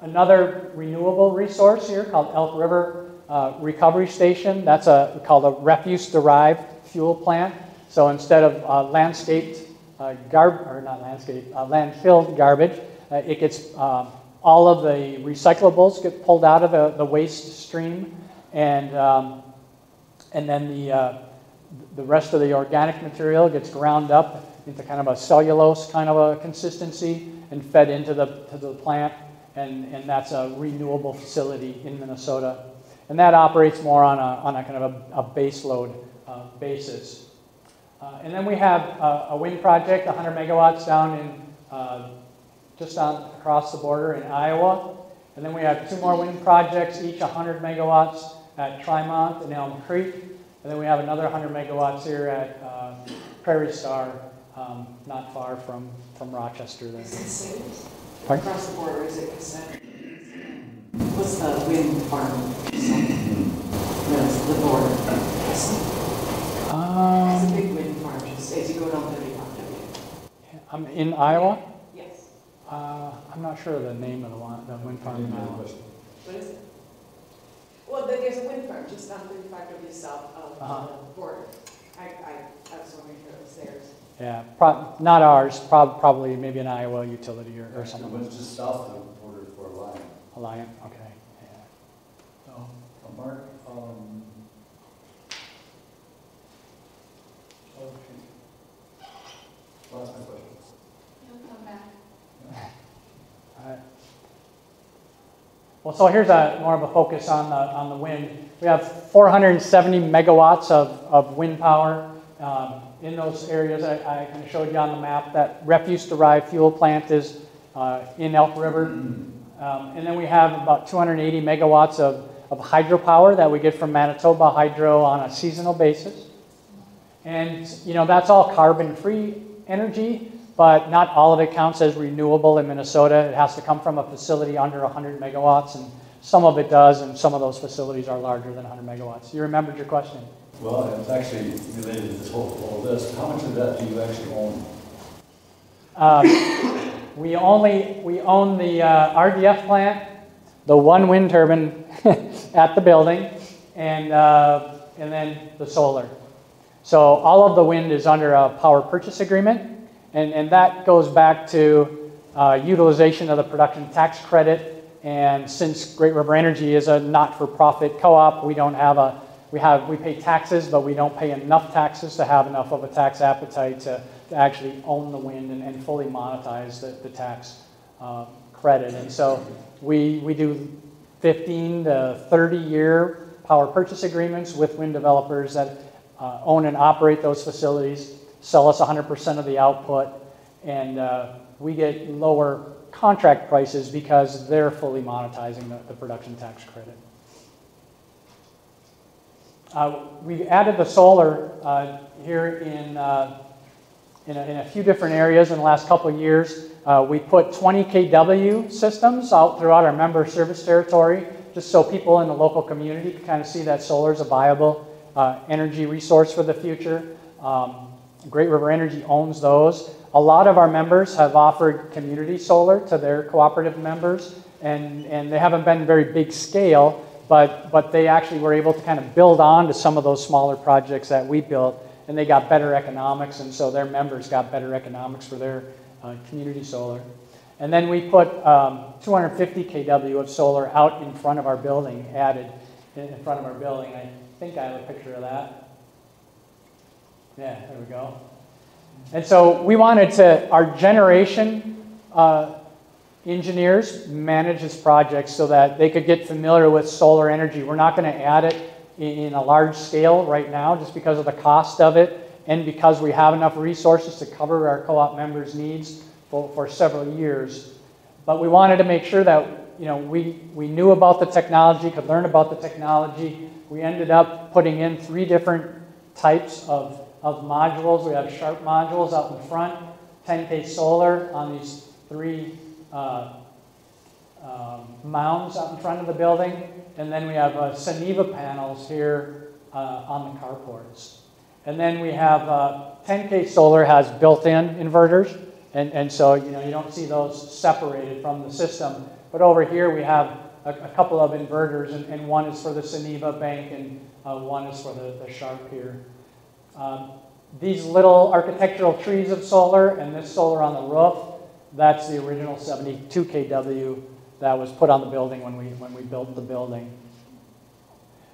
another renewable resource here called Elk River uh, Recovery Station. That's a called a refuse-derived fuel plant. So instead of uh, landscaped uh, garb or not landscape uh, landfill garbage, uh, it gets um, all of the recyclables get pulled out of the, the waste stream, and um, and then the uh, the rest of the organic material gets ground up into kind of a cellulose kind of a consistency and fed into the, to the plant. And, and that's a renewable facility in Minnesota. And that operates more on a, on a kind of a, a base load uh, basis. Uh, and then we have a, a, wind project, 100 megawatts down in uh, just on across the border in Iowa. And then we have two more wind projects, each 100 megawatts at Trimont and Elm Creek. And then we have another 100 megawatts here at uh, Prairie Star, um, not far from, from Rochester there. Is it? Pardon? Across the border, is it consent? What's the wind farm? Yes, the border. Um, big wind farm, just as you go down thirty-five. I'm in Iowa. Yes. Uh, I'm not sure of the name of the one, the wind farm in Iowa. What is it? Well, there's a wind farm just on thirty-five W south of Uh-huh. the border. I, I, I was wondering if it was theirs. Yeah, prob, not ours, prob, probably maybe an Iowa utility or, or Actually, something. one's just south of the border for Lyon. Alliant, okay, yeah. So, Uh, Mark, um. oh, shoot. Lost my question. He'll come back. Alright. Well, so here's a, more of a focus on the, on the wind. We have 470 megawatts of, of wind power um, in those areas. I, I kind of showed you on the map that refuse-derived fuel plant is uh, in Elk River. Um, and then we have about 280 megawatts of, of hydropower that we get from Manitoba Hydro on a seasonal basis. And, you know, that's all carbon-free energy, but not all of it counts as renewable in Minnesota. It has to come from a facility under 100 megawatts, and some of it does, and some of those facilities are larger than 100 megawatts. You remembered your question? Well, it's actually related to this whole, all this. How much of that do you actually own? Um, we only we own the uh, RDF plant, the one wind turbine at the building, and uh, and then the solar. So all of the wind is under a power purchase agreement, and and that goes back to uh, utilization of the production tax credit. And since Great River Energy is a not-for-profit co-op, we don't have a we have we pay taxes, but we don't pay enough taxes to have enough of a tax appetite to, to actually own the wind and, and fully monetize the, the tax uh, credit. And so we we do 15 to 30 year power purchase agreements with wind developers that uh, own and operate those facilities, sell us 100% of the output, and uh, we get lower contract prices because they're fully monetizing the, the production tax credit. Uh, we added the solar uh, here in, uh, in, a, in, a, few different areas in the last couple of years. Uh, we put 20 kW systems out throughout our member service territory just so people in the local community can kind of see that solar is a viable uh, energy resource for the future. Um, Great River Energy owns those. A lot of our members have offered community solar to their cooperative members, and, and they haven't been very big scale, but, but they actually were able to kind of build on to some of those smaller projects that we built, and they got better economics, and so their members got better economics for their uh, community solar. And then we put um, 250 kW of solar out in front of our building, added in front of our building. I think I have a picture of that. Yeah, there we go. And so we wanted to, our generation uh, engineers manage this project so that they could get familiar with solar energy. We're not going to add it in a large scale right now just because of the cost of it and because we have enough resources to cover our co-op members' needs for, for several years. But we wanted to make sure that you know, we, we knew about the technology, could learn about the technology. We ended up putting in three different types of of modules. We have sharp modules out in front, tenKsolar on these three uh, um, mounds out in front of the building. And then we have uh, Suniva panels here uh, on the carports. And then we have uh, tenKsolar has built-in inverters, and, and so you know you don't see those separated from the system. But over here we have a, a couple of inverters, and, and one is for the Suniva Bank, and uh, one is for the, the Sharp here. Um, these little architectural trees of solar and this solar on the roof, that's the original 72 kW that was put on the building when we, when we built the building.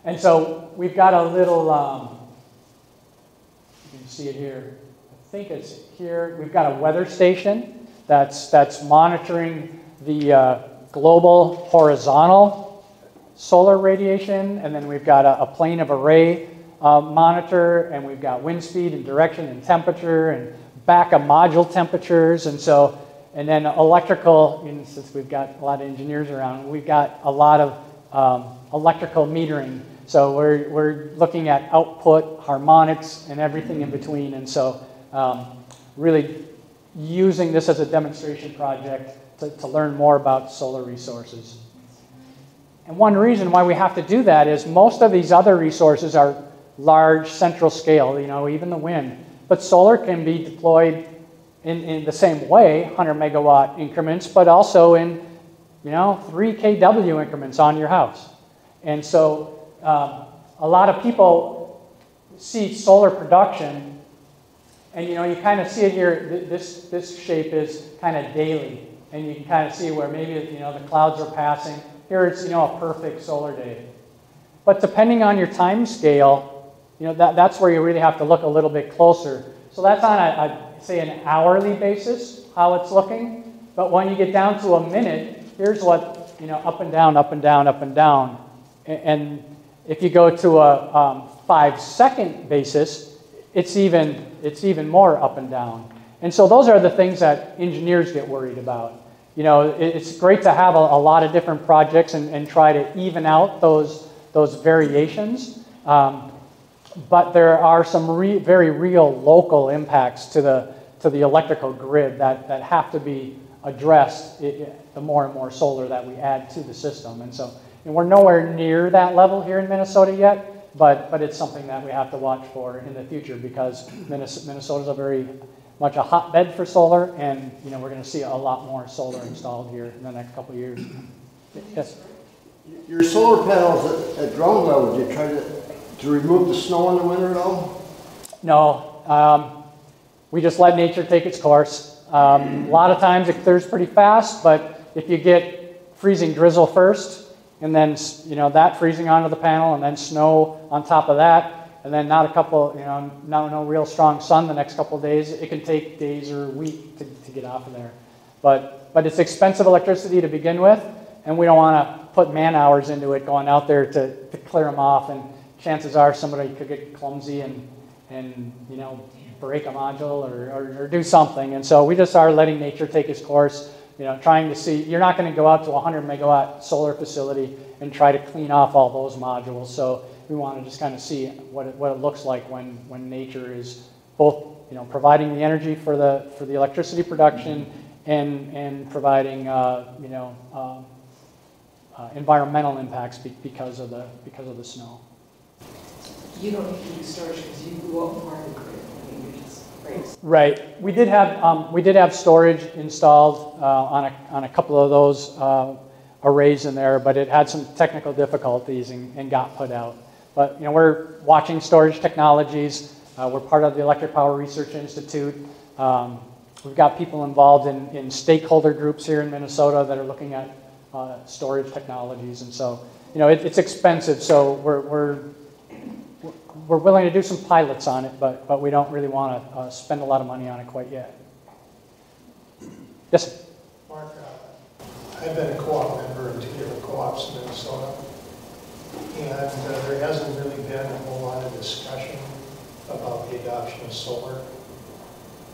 And so we've got a little, um, you can see it here. I think it's here. We've got a weather station that's, that's monitoring the uh, global horizontal solar radiation. And then we've got a, a plane of array uh, monitor, and we've got wind speed and direction and temperature and back of module temperatures. And so, and then electrical, since we've got a lot of engineers around, we've got a lot of um, electrical metering. So we're, we're looking at output, harmonics, and everything in between. And so um, really using this as a demonstration project to, to learn more about solar resources. And one reason why we have to do that is most of these other resources are large central scale, you know, even the wind. But solar can be deployed in, in the same way, 100 megawatt increments, but also in, you know, 3 kW increments on your house. And so um, a lot of people see solar production, and you know, you kind of see it here. This, this shape is kind of daily, and you can kind of see where maybe you know the clouds are passing. Here it's you know a perfect solar day. But depending on your time scale, you know that, that's where you really have to look a little bit closer. So that's on a, a say an hourly basis how it's looking. But when you get down to a minute, here's what you know up and down, up and down, up and down. And if you go to a um, five second basis, it's even, it's even more up and down. And so those are the things that engineers get worried about. You know, it's great to have a, a lot of different projects and, and, try to even out those, those variations. Um, but there are some re very real local impacts to the, to the electrical grid that, that have to be addressed the more and more solar that we add to the system. And so and we're nowhere near that level here in Minnesota yet, but, but it's something that we have to watch for in the future because Minnesota is a very much a hotbed for solar, and you know we're going to see a lot more solar installed here in the next couple of years. Yes. Your solar panels at, at ground level, did you try to, to remove the snow in the winter at all? No. Um, we just let nature take its course. Um, a lot of times it clears pretty fast, but if you get freezing drizzle first, and then you know that freezing onto the panel, and then snow on top of that, and then not a couple, you know, no, no real strong sun the next couple days. It can take days or a week to, to get off of there. But, but it's expensive electricity to begin with, and we don't want to put man hours into it going out there to, to clear them off. And chances are somebody could get clumsy and, and you know, break a module or, or, or do something. And so we just are letting nature take its course you know, trying to see, you're not going to go out to a 100 megawatt solar facility and try to clean off all those modules. So we want to just kind of see what it, what it looks like when, when nature is both, you know, providing the energy for the, for the electricity production and, and providing, uh, you know, uh, uh, environmental impacts be, because, of the, because of the snow. You don't need to use storage because you up more of the grid. Right. We did have um, we did have storage installed uh, on a on a couple of those uh, arrays in there, but it had some technical difficulties and, and, got put out. But you know we're watching storage technologies. Uh, we're part of the Electric Power Research Institute. Um, we've got people involved in, in stakeholder groups here in Minnesota that are looking at uh, storage technologies, and so you know it, it's expensive. So we're, we're we're willing to do some pilots on it, but, but we don't really want to uh, spend a lot of money on it quite yet. Yes? Mark, uh, I've been a co-op member in two different co-ops in Minnesota, and uh, there hasn't really been a whole lot of discussion about the adoption of solar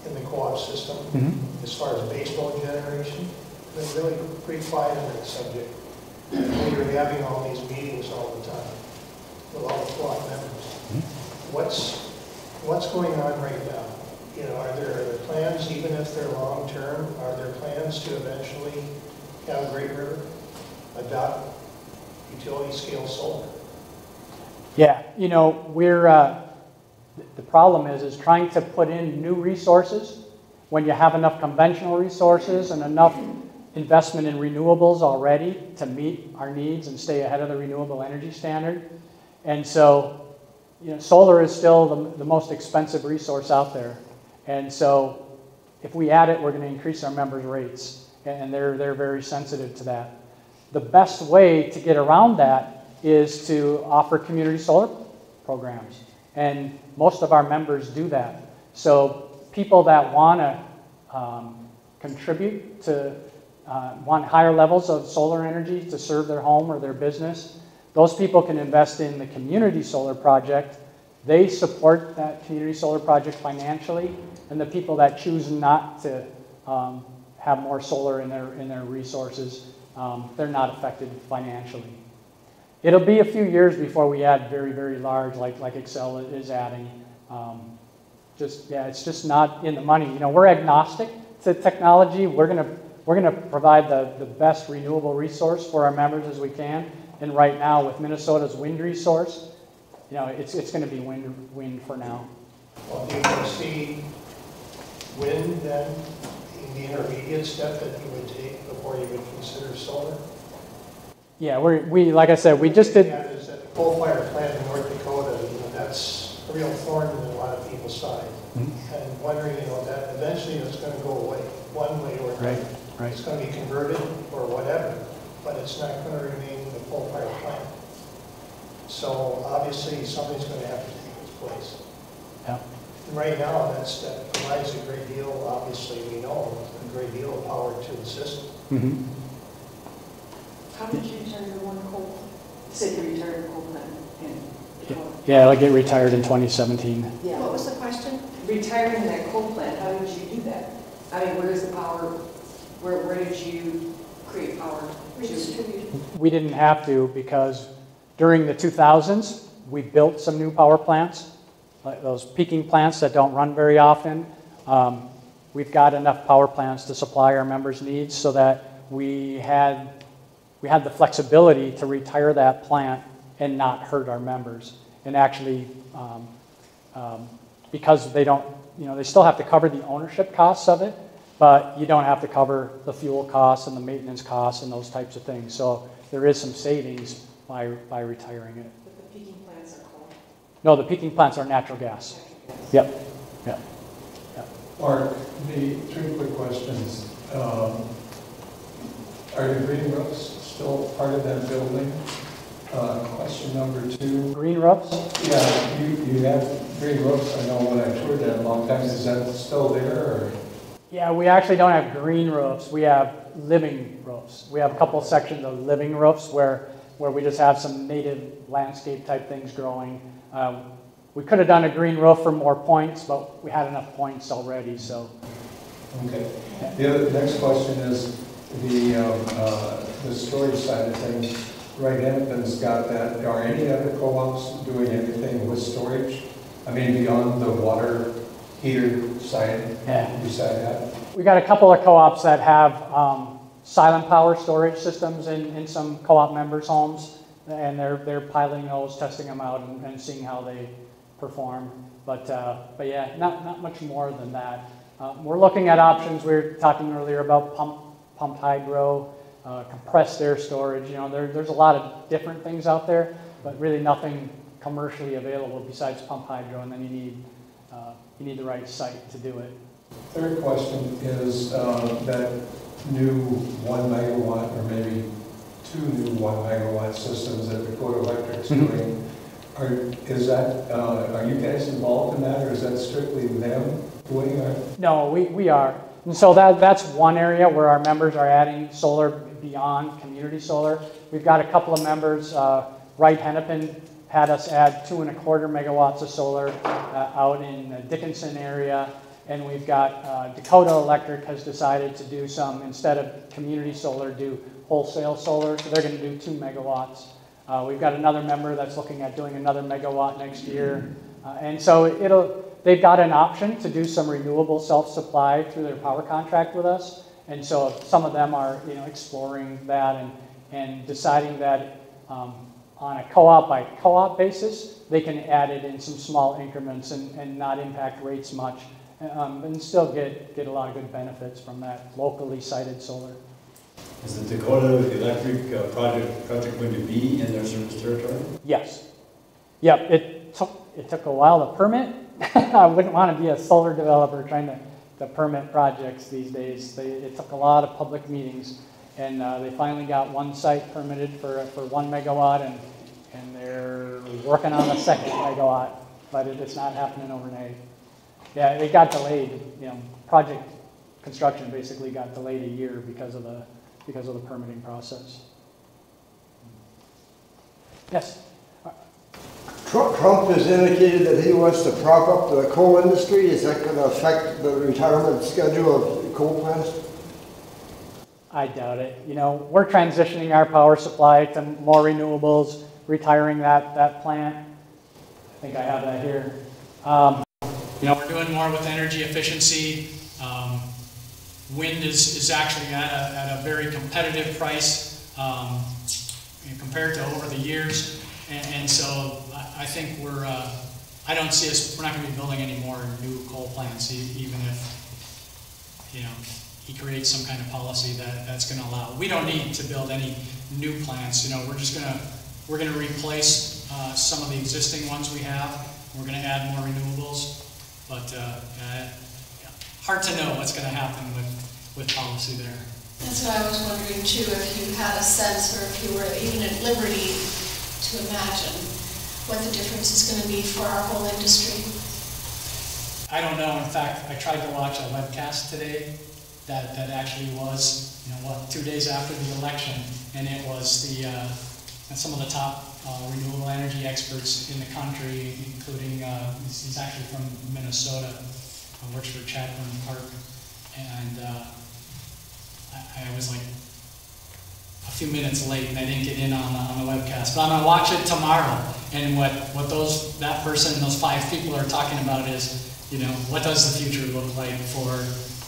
in the co-op system mm -hmm. as far as base load generation. Been really pretty quiet on that subject. We're having all these meetings all the time with all the co-op members. What's, what's going on right now? You know, are there, are plans, even if they're long-term, are there plans to eventually have Great River adopt utility scale solar? Yeah, you know, we're, uh, The problem is, is trying to put in new resources when you have enough conventional resources and enough investment in renewables already to meet our needs and stay ahead of the renewable energy standard. And so, you know, solar is still the, the most expensive resource out there. And so if we add it, we're going to increase our members' rates. And they're, they're very sensitive to that. The best way to get around that is to offer community solar programs. And most of our members do that. So people that want to um, contribute to, uh, want higher levels of solar energy to serve their home or their business, those people can invest in the community solar project. They support that community solar project financially, and the people that choose not to um, have more solar in their, in their resources, um, they're not affected financially. It'll be a few years before we add very, very large, like, like Xcel is adding. Um, just, yeah, it's just not in the money. You know, we're agnostic to technology. We're going to we're to provide the, the best renewable resource for our members as we can. And right now, with Minnesota's wind resource, you know, it's, it's going to be wind, wind for now. Well, do you foresee wind then in the intermediate step that you would take before you would consider solar? Yeah, we're, we, like I said, we just did, Yeah, is that coal-fired plant in North Dakota, you know, that's a real thorn in a lot of people's side. Mhm. And wondering, you know, that eventually it's gonna go away, one way or another. right. It's gonna be converted or whatever, but it's not gonna remain the coal-fired plant. So obviously, something's gonna have to take its place. Yeah. And right now, that's, that provides a great deal, obviously, we know, a great deal of power to the system. Mhm. How did you retire the one coal, say you retired your coal plant in Dakota? yeah, it'll get retired in 2017. Yeah. What was the question? Retiring that coal plant, how did you do that? I mean, where is the power, where, where did you create power? We didn't have to because during the 2000s, we built some new power plants, like those peaking plants that don't run very often. Um, we've got enough power plants to supply our members' needs so that we had, we had the flexibility to retire that plant and not hurt our members. And actually, um, um, because they don't, you know, they still have to cover the ownership costs of it, but you don't have to cover the fuel costs and the maintenance costs and those types of things. So there is some savings by, by retiring it. But the peaking plants are coal. No, the peaking plants are natural gas. Yep, yep. Mark, the three quick questions. Um, Are the green roofs still part of that building? Uh, Question number two, Green roofs? yeah, you, you have green roofs, I know when I toured that a long time, is that still there, or? Yeah, we actually don't have green roofs. We have living roofs. We have a couple sections of living roofs where, where we just have some native landscape type things growing. Um, we could have done a green roof for more points, but we had enough points already, so. Okay. The other, next question is the, um, uh, the storage side of things. Wright Hennepin's got that. Are any other co-ops doing anything with storage? I mean, beyond the water heater side, Yeah. beside that? We got a couple of co-ops that have um, silent power storage systems in, in some co-op members' homes, and they're, they're piloting those, testing them out, and, and seeing how they perform. But, uh, but yeah, not, not much more than that. Uh, we're looking at options. We were talking earlier about pump, pumped hydro, uh, compressed air storage. You know, there, there's a lot of different things out there, but really nothing commercially available besides pump hydro, and then you need, uh, you need the right site to do it. Third question is uh, that new one megawatt, or maybe two new one megawatt systems that Dakota Electric's Mhm. doing. Are, is that, uh, are you guys involved in that, or is that strictly them doing it? No, we, we are. And so that, that's one area where our members are adding solar beyond community solar. We've got a couple of members, uh, Wright Hennepin had us add two and a quarter megawatts of solar uh, out in the Dickinson area. And we've got uh, Dakota Electric has decided to do some, instead of community solar, do wholesale solar. So they're going to do two megawatts. Uh, we've got another member that's looking at doing another megawatt next year. Uh, and so it'll, they've got an option to do some renewable self-supply through their power contract with us. And so some of them are, you know, exploring that and, and deciding that um, on a co-op by co-op basis, they can add it in some small increments and, and not impact rates much, um, and still get, get a lot of good benefits from that locally sited solar. Is the Dakota Electric uh, project, project going to be in their service territory? Yes. Yep, it took, it took a while to permit. I wouldn't want to be a solar developer trying to, to permit projects these days. They, it took a lot of public meetings, and uh, they finally got one site permitted for, for one megawatt, and, and working on a second megawatt, but it, it's not happening overnight. Yeah, it got delayed, you know, project construction basically got delayed a year because of the, because of the permitting process. Yes? Trump, Trump has indicated that he wants to prop up the coal industry. Is that going to affect the retirement schedule of coal plants? I doubt it. You know, we're transitioning our power supply to more renewables, retiring that, that plant. I think I have that here. Um, you know, we're doing more with energy efficiency. Um, wind is, is actually at a, at a very competitive price um, compared to over the years. And, and so I, I think we're, uh, I don't see us, we're not going to be building any more new coal plants, even if, you know, he creates some kind of policy that, that's gonna allow. We don't need to build any new plants, you know, we're just gonna, we're gonna replace, uh, some of the existing ones we have. We're gonna add more renewables, but, uh, uh, hard to know what's gonna happen with, with policy there. That's what I was wondering too, if you had a sense or if you were even at liberty to imagine what the difference is gonna be for our whole industry. I don't know, in fact, I tried to watch a webcast today that, that actually was, you know, what, two days after the election, and it was the, uh, and some of the top uh, renewable energy experts in the country, including, uh, he's actually from Minnesota, uh, works for Chapman Park, and uh, I, I was like a few minutes late, and I didn't get in on the, on the webcast, but I'm gonna watch it tomorrow, and what, what those, that person those five people are talking about is, you know, what does the future look like for,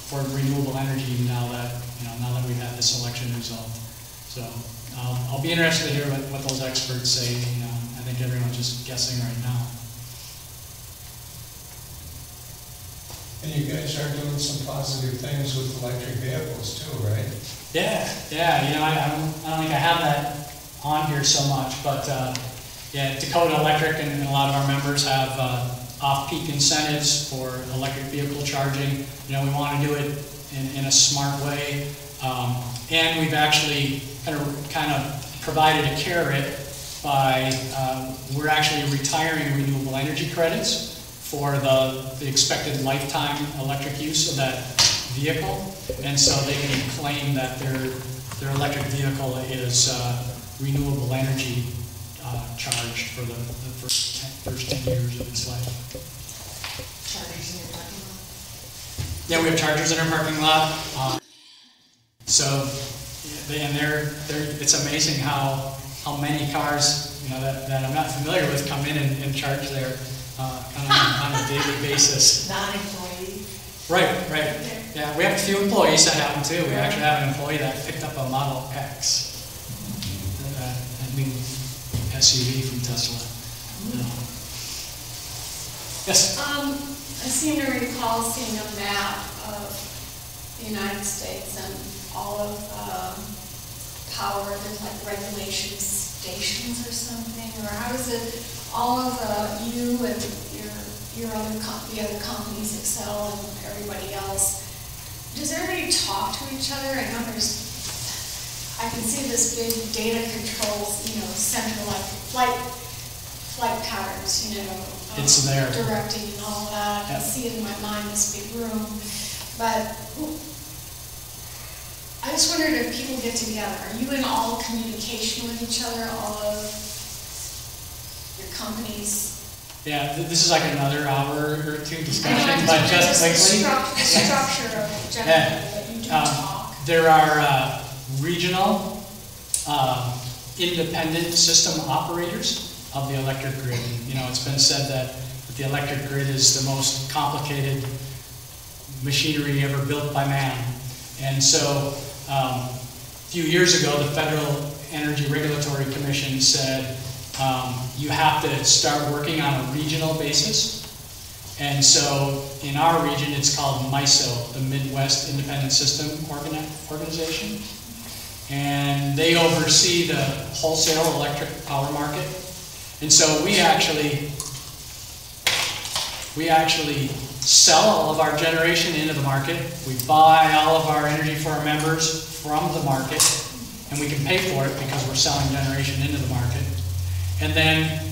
for renewable energy now that, you know, now that we've had this election result. So, um, I'll be interested to hear what, what those experts say, you know, I think everyone's just guessing right now. And you guys are doing some positive things with electric vehicles too, right? Yeah, yeah, you know, I, I don't, I don't think I have that on here so much, but, uh, yeah, Dakota Electric and and a lot of our members have, uh, off-peak incentives for electric vehicle charging. You know, we want to do it in, in a smart way. Um, and we've actually kind of, kind of provided a carrot by, uh, we're actually retiring renewable energy credits for the, the expected lifetime electric use of that vehicle. And so they can claim that their, their electric vehicle is uh, renewable energy uh, charged for the, the first, 10, first 10 years of its life. Chargers in your parking lot? Yeah, we have chargers in our parking lot. Uh, so, and they're, they're, it's amazing how, how many cars, you know, that, that I'm not familiar with come in and, and charge there uh, kind of on a daily basis. Non-employee? Right, right. Yeah, we have a few employees that happen too. We actually have an employee that picked up a Model X. Uh, I mean, SUV from Tesla. Uh, Yes? Um, I seem to recall seeing a map of the United States and all of, um, power, there's like regulation stations or something, or how is it, all of, uh, you and your, your other the other companies, Xcel and everybody else, does everybody talk to each other? I know there's, I can see this big data controls, you know, center like flight, flight patterns, you know. um, It's there. Directing and all that, I can see it in my mind, this big room, but I just wondered if people get together, are you in all communication with each other, all of your companies? Yeah, th- this is like another hour or two know, discussion, but just just the quickly. struc- the structure of generally, that you do Um, talk. There are uh, regional, uh, independent system operators of the electric grid. You know, it's been said that the electric grid is the most complicated machinery ever built by man. And so, um, a few years ago, the Federal Energy Regulatory Commission said, um, you have to start working on a regional basis. And so in our region, it's called MISO, the Midwest Independent System Organi- Organization. And they oversee the wholesale electric power market. And so we actually, we actually sell all of our generation into the market. We buy all of our energy for our members from the market, and we can pay for it because we're selling generation into the market. And then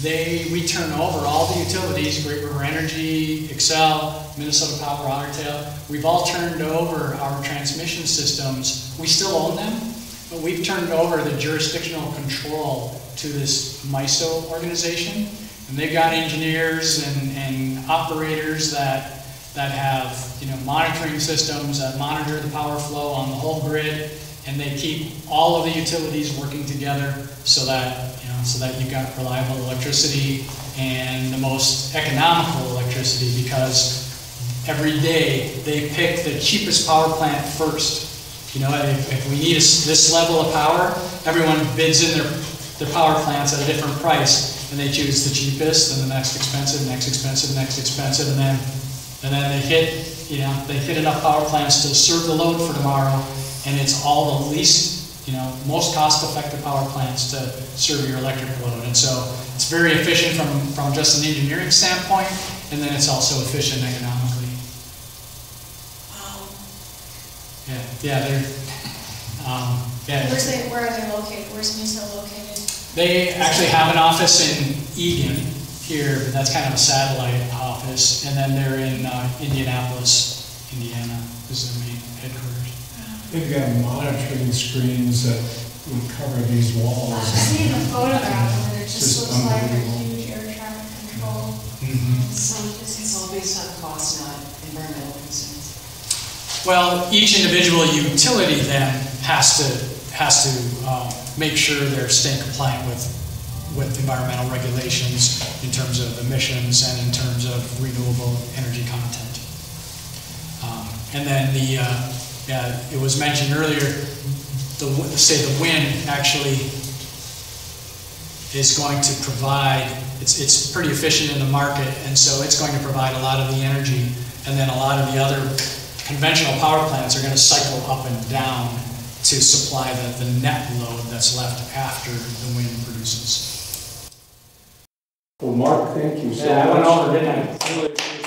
they, we turn over all the utilities, Great River Energy, Xcel, Minnesota Power, Otter. We've all turned over our transmission systems. We still own them, but we've turned over the jurisdictional control to this MISO organization. And they've got engineers and, and operators that, that have, you know, monitoring systems that monitor the power flow on the whole grid. And they keep all of the utilities working together so that, you know, so that you've got reliable electricity and the most economical electricity because every day they pick the cheapest power plant first. You know, if, if we need a this level of power, everyone bids in their, their power plants at a different price and they choose the cheapest, and the next expensive, next expensive, next expensive, and then, and then they hit, you know, they hit enough power plants to serve the load for tomorrow, and it's all the least, you know, most cost-effective power plants to serve your electric load. And so it's very efficient from, from just an engineering standpoint, and then it's also efficient economically. Wow. Yeah, yeah, they're, um, yeah. Where's they, where are they located? Where's MISO located? They actually have an office in Eagan here, but that's kind of a satellite office. And then they're in uh, Indianapolis, Indiana, is their main headquarters. They've got monitoring screens that would cover these walls. I've seen a photograph and it Just just looks like a huge air traffic control. So it's all based on cost, not environmental concerns. Well, each individual utility then has to, has to um, make sure they're staying compliant with, with environmental regulations in terms of emissions and in terms of renewable energy content. Um, And then the, uh, it was mentioned earlier, the, say the wind actually is going to provide, it's, it's pretty efficient in the market, and so it's going to provide a lot of the energy. And then a lot of the other conventional power plants are going to cycle up and down to supply the, the net load that's left after the wind produces. Well, Mark, thank you so much. I went over, didn't I? Really appreciate